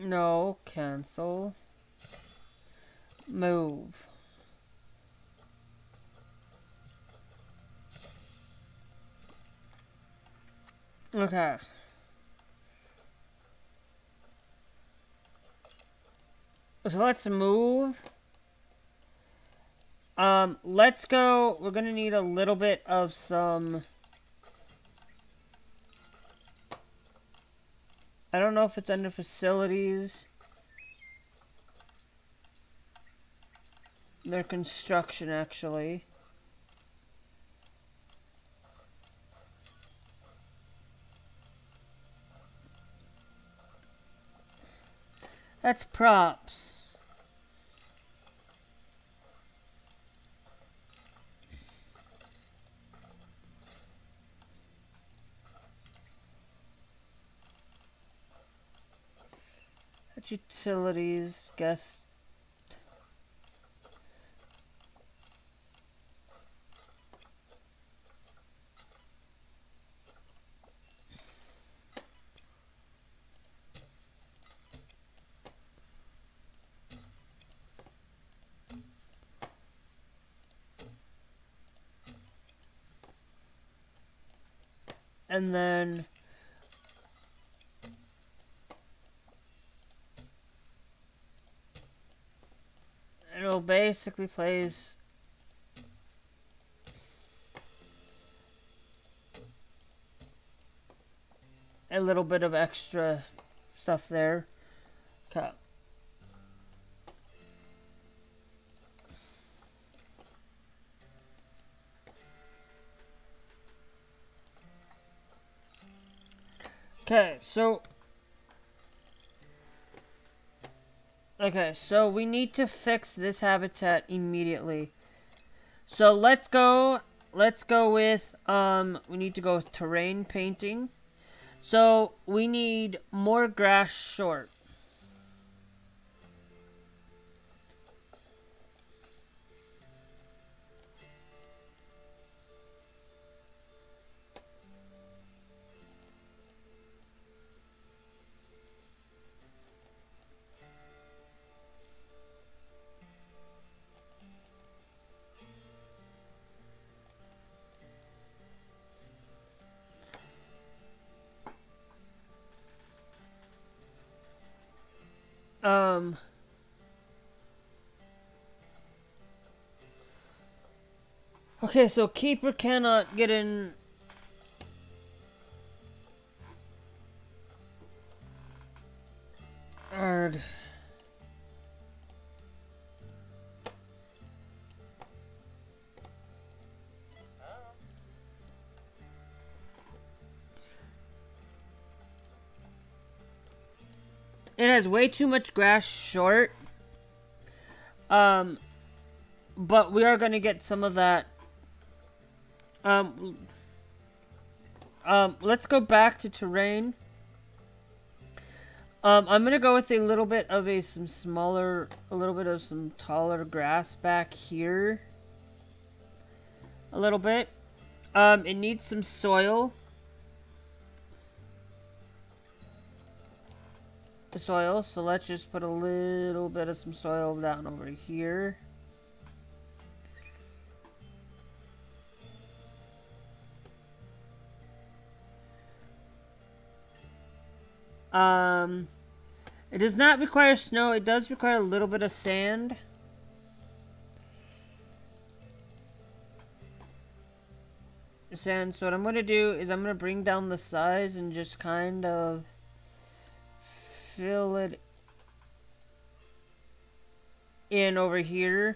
No, cancel. Move. Okay. So let's move. Um, let's go. We're going to need a little bit of some... I don't know if it's under facilities. Their construction, actually. That's props. Utilities, guest and then it'll basically plays a little bit of extra stuff there. Okay. Okay, so... Okay, so we need to fix this habitat immediately. So let's go, let's go with, um, we need to go with terrain painting. So we need more grass short. Okay, so keeper cannot get in. Arg. It has way too much grass short. Um, but we are going to get some of that. Um, um, let's go back to terrain. Um, I'm to go with a little bit of a some smaller, a little bit of some taller grass back here. A little bit. Um, it needs some soil. the soil, so let's just put a little bit of some soil down over here. Um, it does not require snow, it does require a little bit of sand. Sand, so what I'm going to do is I'm going to bring down the size and just kind of fill it in over here.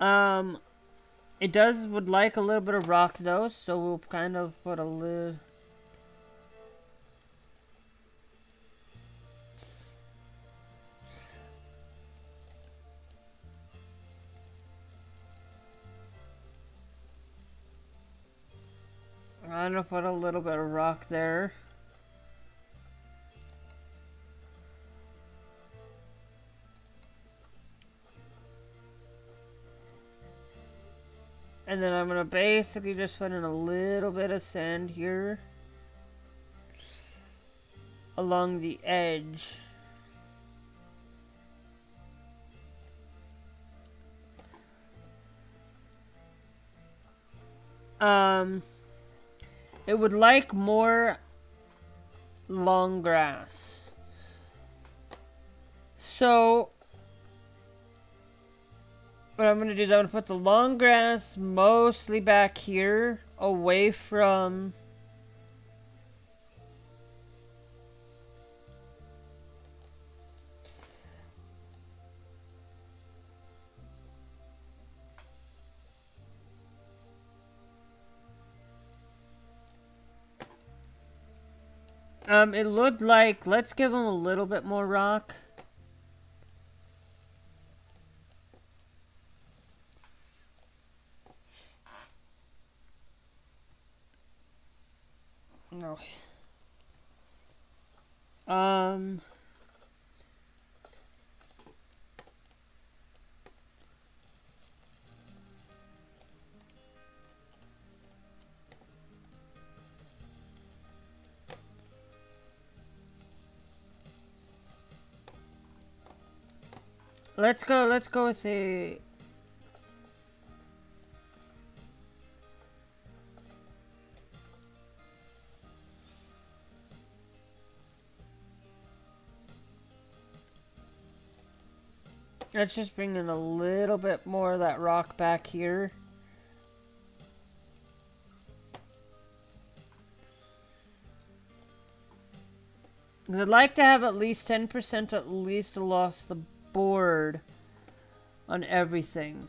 Um, it does would like a little bit of rock though, so we'll kind of put a little. I'm gonna put a little bit of rock there. And then I'm to basically just put in a little bit of sand here. along the edge. Um, it would like more long grass. So, what I'm going to do is I'm going to put the long grass mostly back here, away from... Um, it looked like, let's give him a little bit more rock. No. Um... Let's go, let's go with a... Let's just bring in a little bit more of that rock back here. I'd like to have at least 10% at least across the on everything.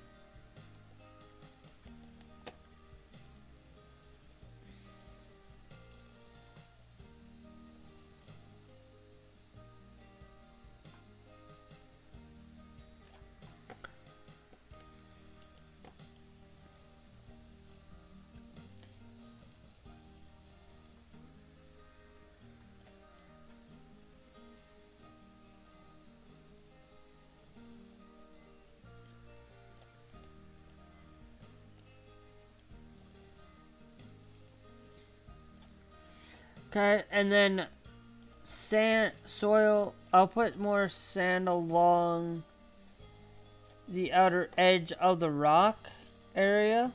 Okay, and then sand, soil, I'll put more sand along the outer edge of the rock area.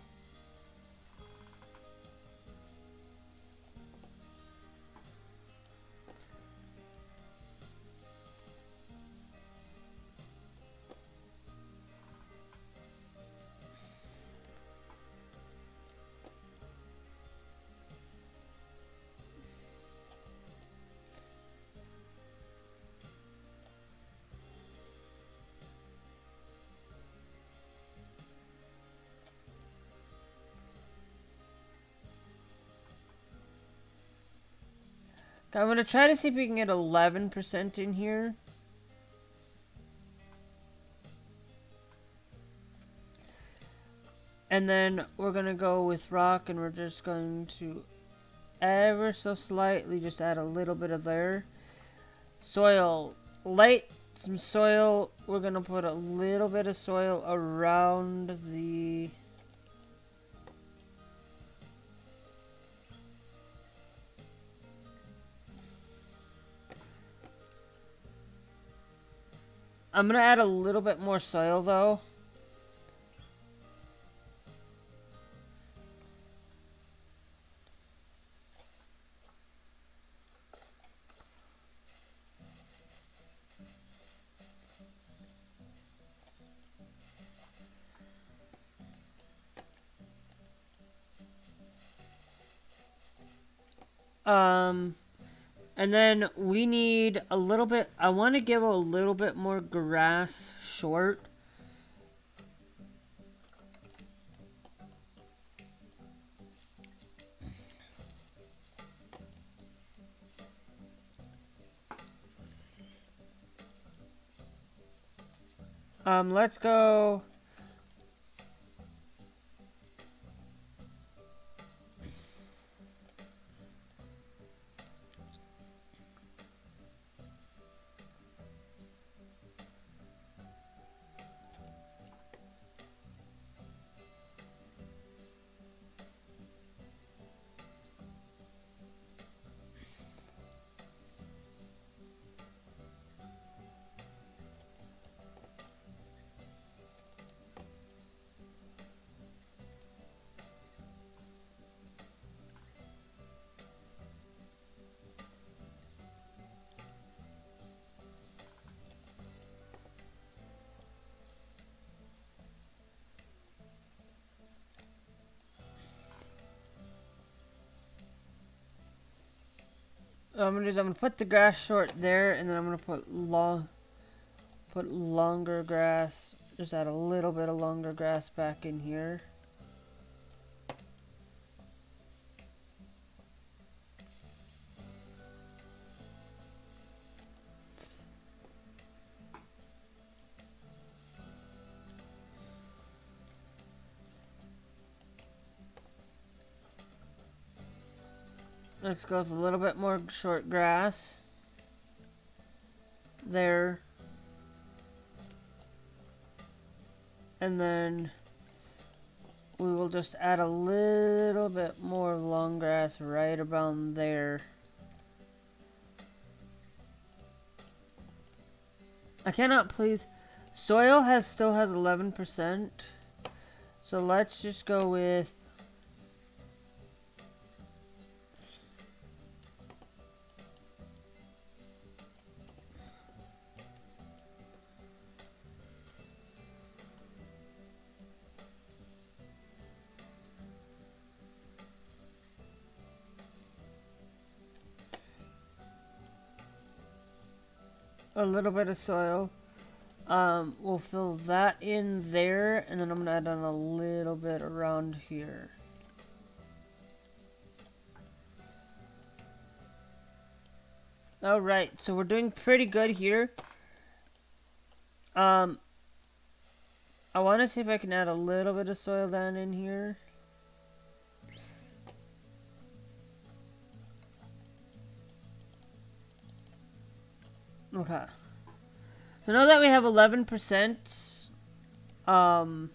I'm going to try to see if we can get 11% in here. And then we're going to go with rock and we're just going to ever so slightly just add a little bit of there. Soil, light some soil. We're going to put a little bit of soil around the I'm gonna add a little bit more soil though. Um, and then we need a little bit, I want to give a little bit more grass short. Um, let's go I'm gonna do is I'm gonna put the grass short there, and then I'm gonna put long, put longer grass. Just add a little bit of longer grass back in here. Let's go with a little bit more short grass. There. And then we will just add a little bit more long grass right around there. I cannot please. Soil has still has 11%. So let's just go with little bit of soil. Um, we'll fill that in there, and then I'm going to add on a little bit around here. Alright, so we're doing pretty good here. Um, I want to see if I can add a little bit of soil down in here. Okay. So now that we have 11% um,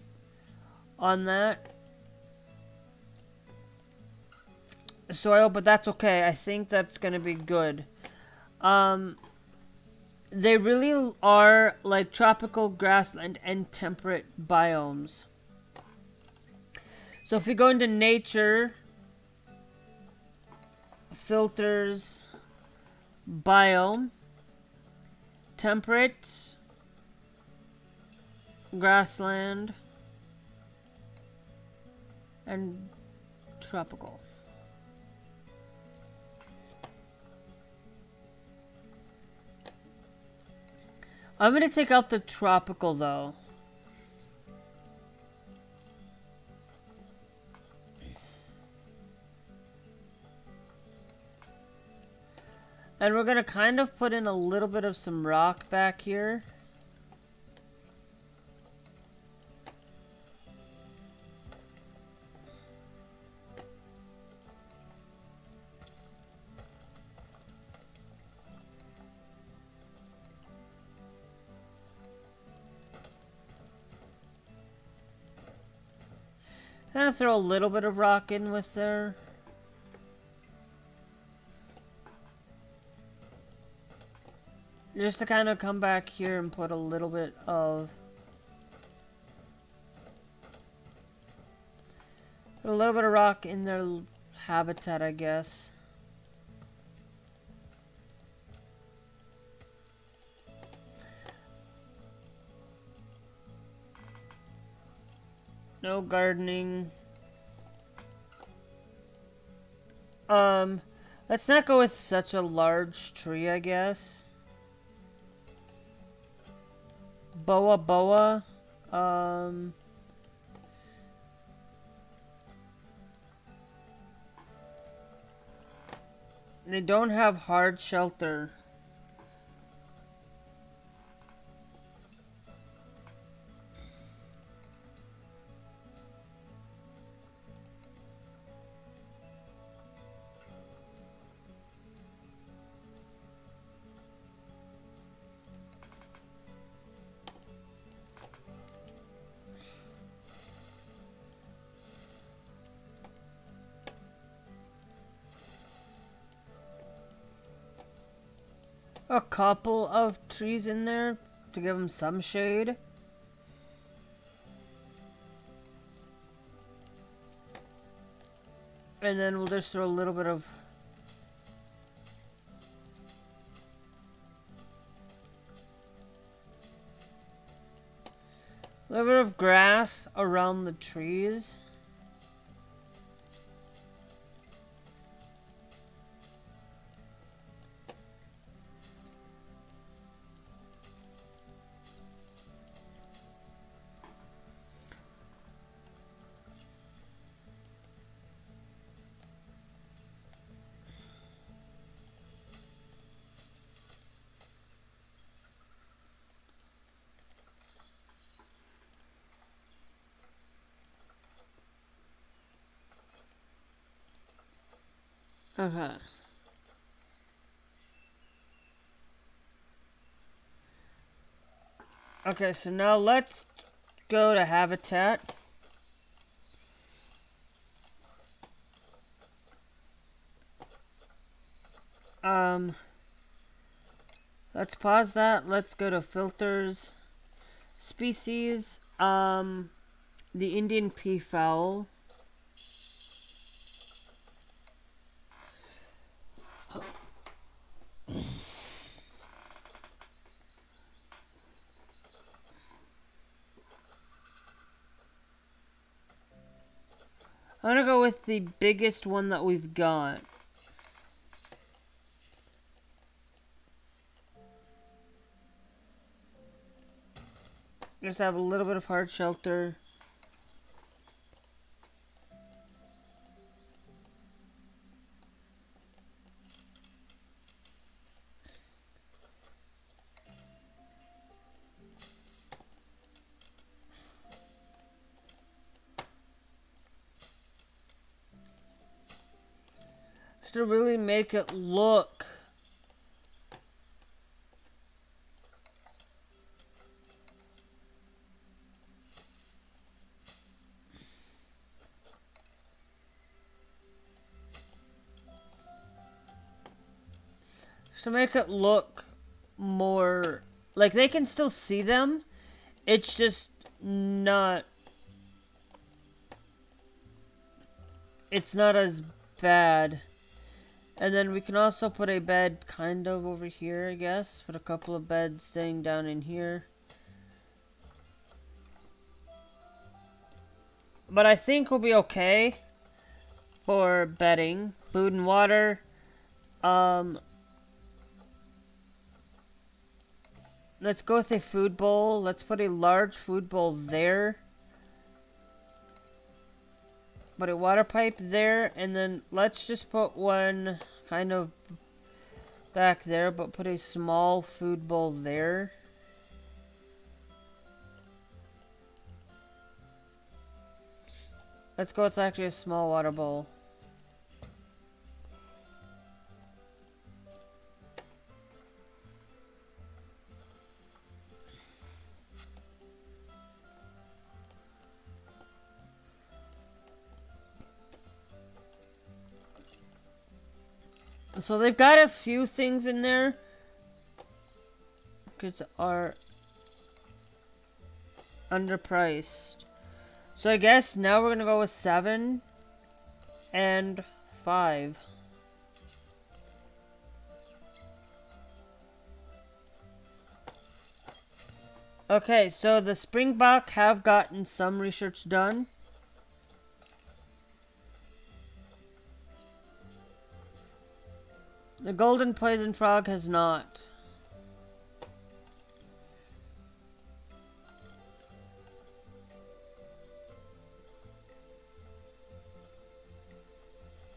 on that soil, but that's okay. I think that's going to be good. Um, they really are like tropical grassland and temperate biomes. So if we go into nature, filters, biome, temperate, grassland, and tropical. I'm going to take out the tropical though. And we're going to kind of put in a little bit of some rock back here. Of throw a little bit of rock in with there. Just to kind of come back here and put a little bit of... Put a little bit of rock in their habitat, I guess. No gardening. Um, let's not go with such a large tree, I guess. Boa Boa. Um... They don't have hard shelter. Couple of trees in there to give them some shade. And then we'll just throw a little bit of a little bit of grass around the trees. Okay. Okay, so now let's go to habitat. Um, let's pause that. Let's go to filters, species, um, the Indian peafowl. I'm gonna go with the biggest one that we've got. Just have a little bit of hard shelter. Make it look to make it look more like they can still see them. It's just not it's not as bad. And then we can also put a bed kind of over here, I guess. Put a couple of beds staying down in here. But I think we'll be okay for bedding. Food and water. Um, let's go with a food bowl. Let's put a large food bowl there. Put a water pipe there, and then let's just put one kind of back there, but put a small food bowl there. Let's go with actually a small water bowl. So they've got a few things in there. Kids are underpriced. So I guess now we're gonna go with seven and five. Okay, so the Springbok have gotten some research done. The golden poison frog has not.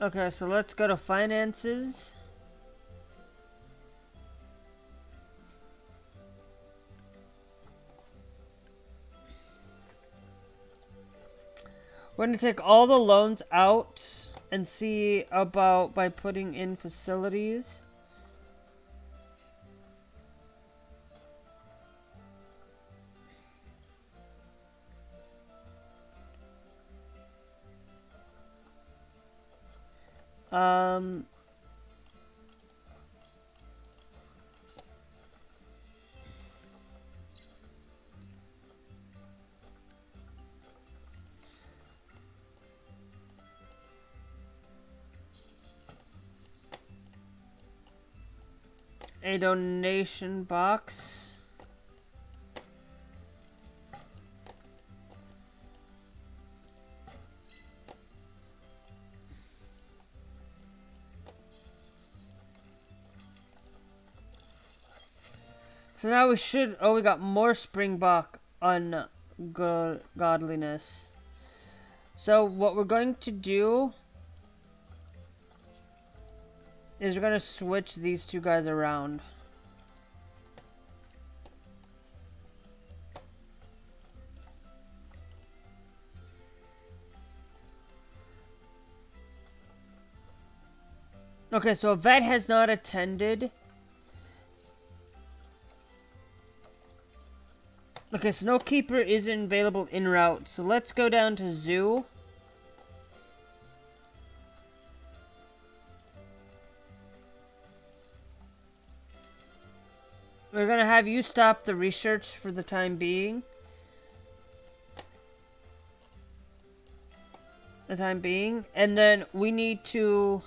Okay, so let's go to finances. We're going to take all the loans out and see about by putting in facilities. Um, a donation box. So now we should, oh we got more Springbok ungodliness. So what we're going to do is we're going to switch these two guys around. Okay, so vet has not attended. Okay, Zookeeper isn't available in route, so let's go down to Zoo. We're gonna have you stop the research for the time being. The time being. And then we need to...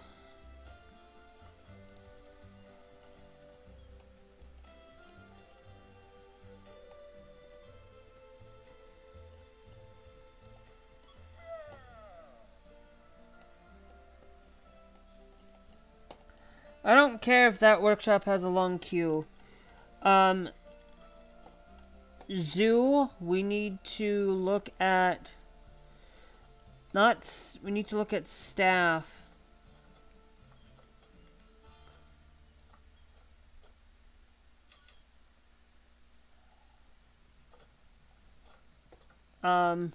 I don't care if that workshop has a long queue. Um, zoo, we need to look at, not, we need to look at staff. Um,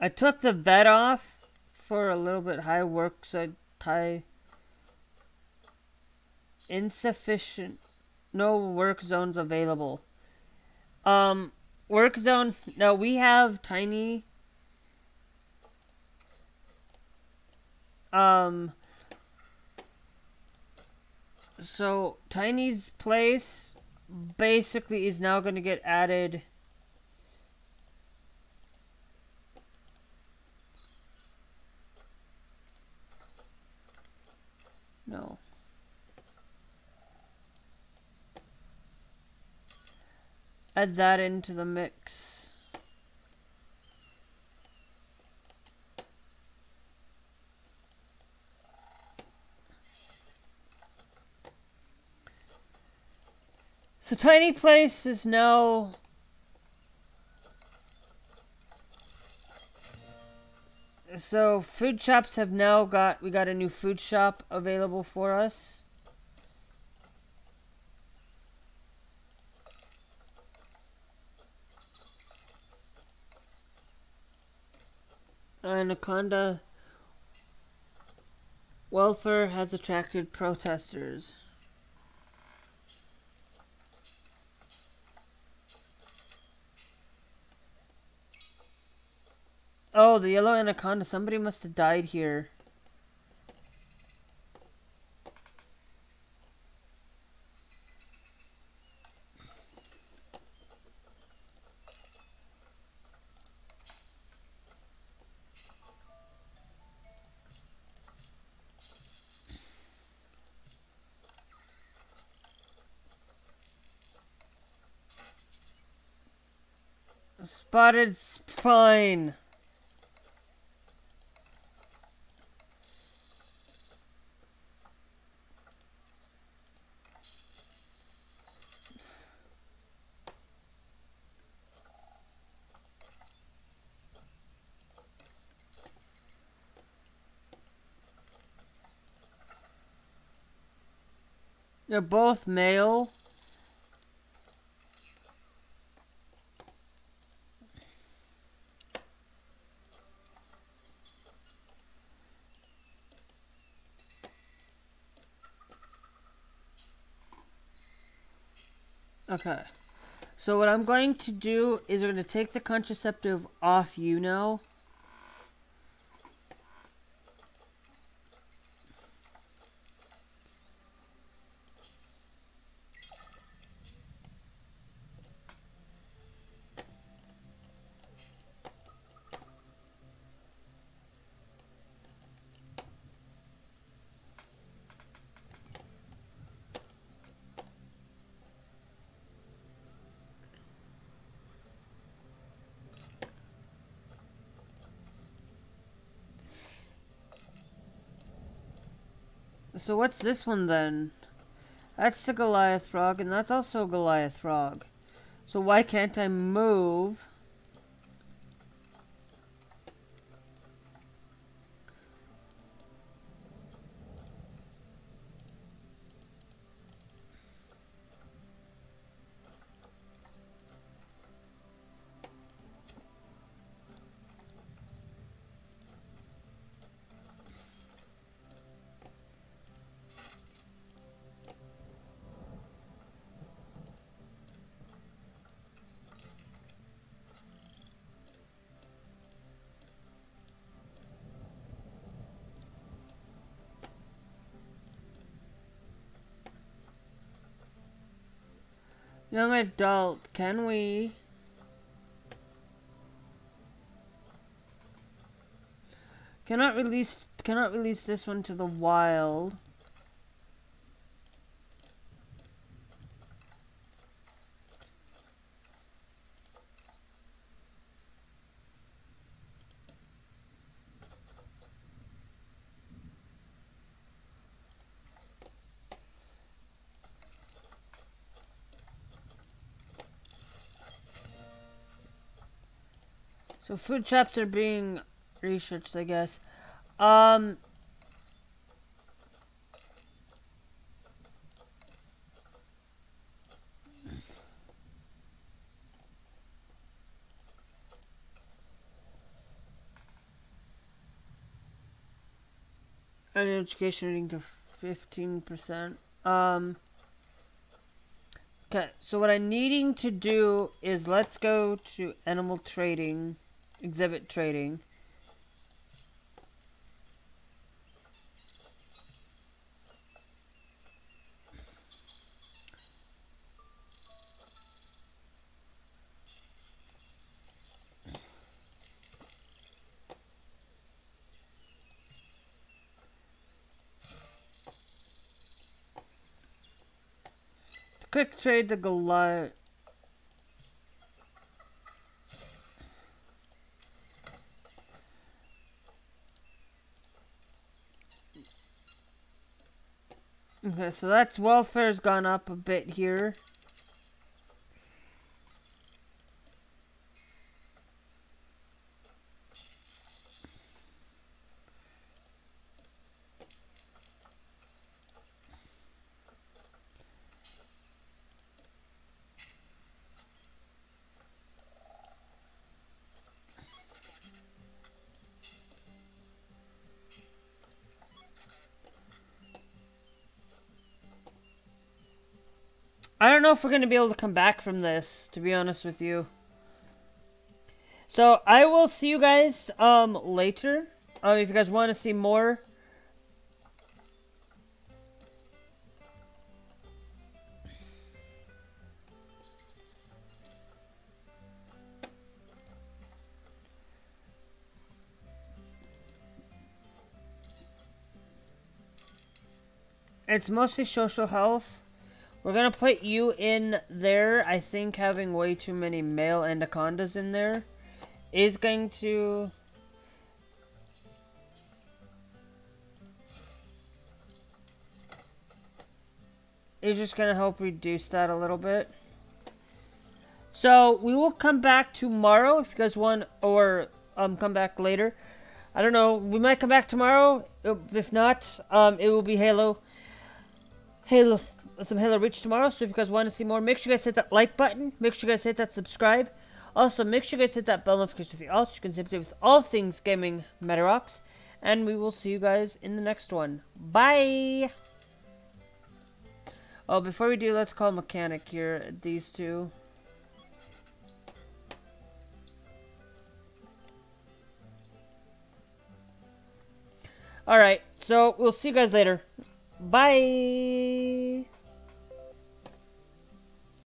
I took the vet off for a little bit high work, so high insufficient no work zones available. Um, work zone. No, we have tiny. Um. So Tiny's place basically is now going to get added. No. Add that into the mix. So Tiny Place is now So food shops have now got we got a new food shop available for us. Anaconda welfare has attracted protesters. Oh, the yellow anaconda. Somebody must have died here. Spotted fine. They're both male. Okay. So what I'm going to do is we're going to take the contraceptive off you now. So what's this one then? That's the Goliath frog, and that's also a Goliath frog. So why can't I move? Young adult, can we... Cannot release cannot release this one to the wild. So food traps are being researched, I guess. Um. And education to 15%. Um. Okay, so what I'm needing to do is let's go to animal trading exhibit trading. Quick trade the Goliath. Okay, so that's welfare's gone up a bit here. Know if we're going to be able to come back from this, to be honest with you. So, I will see you guys um, later. Uh, if you guys want to see more. It's mostly social health. We're gonna put you in there. I think having way too many male anacondas in there is going to... Is just gonna help reduce that a little bit. So, we will come back tomorrow if you guys want, or um, come back later. I don't know, we might come back tomorrow. If not, um, it will be Halo. Halo some Halo Reach tomorrow. So if you guys want to see more, make sure you guys hit that like button. Make sure you guys hit that subscribe. Also, make sure you guys hit that bell notification with the all so you can simply with all things gaming Madirocks. And we will see you guys in the next one. Bye! Oh, before we do, let's call mechanic here, these two. Alright, so we'll see you guys later. Bye!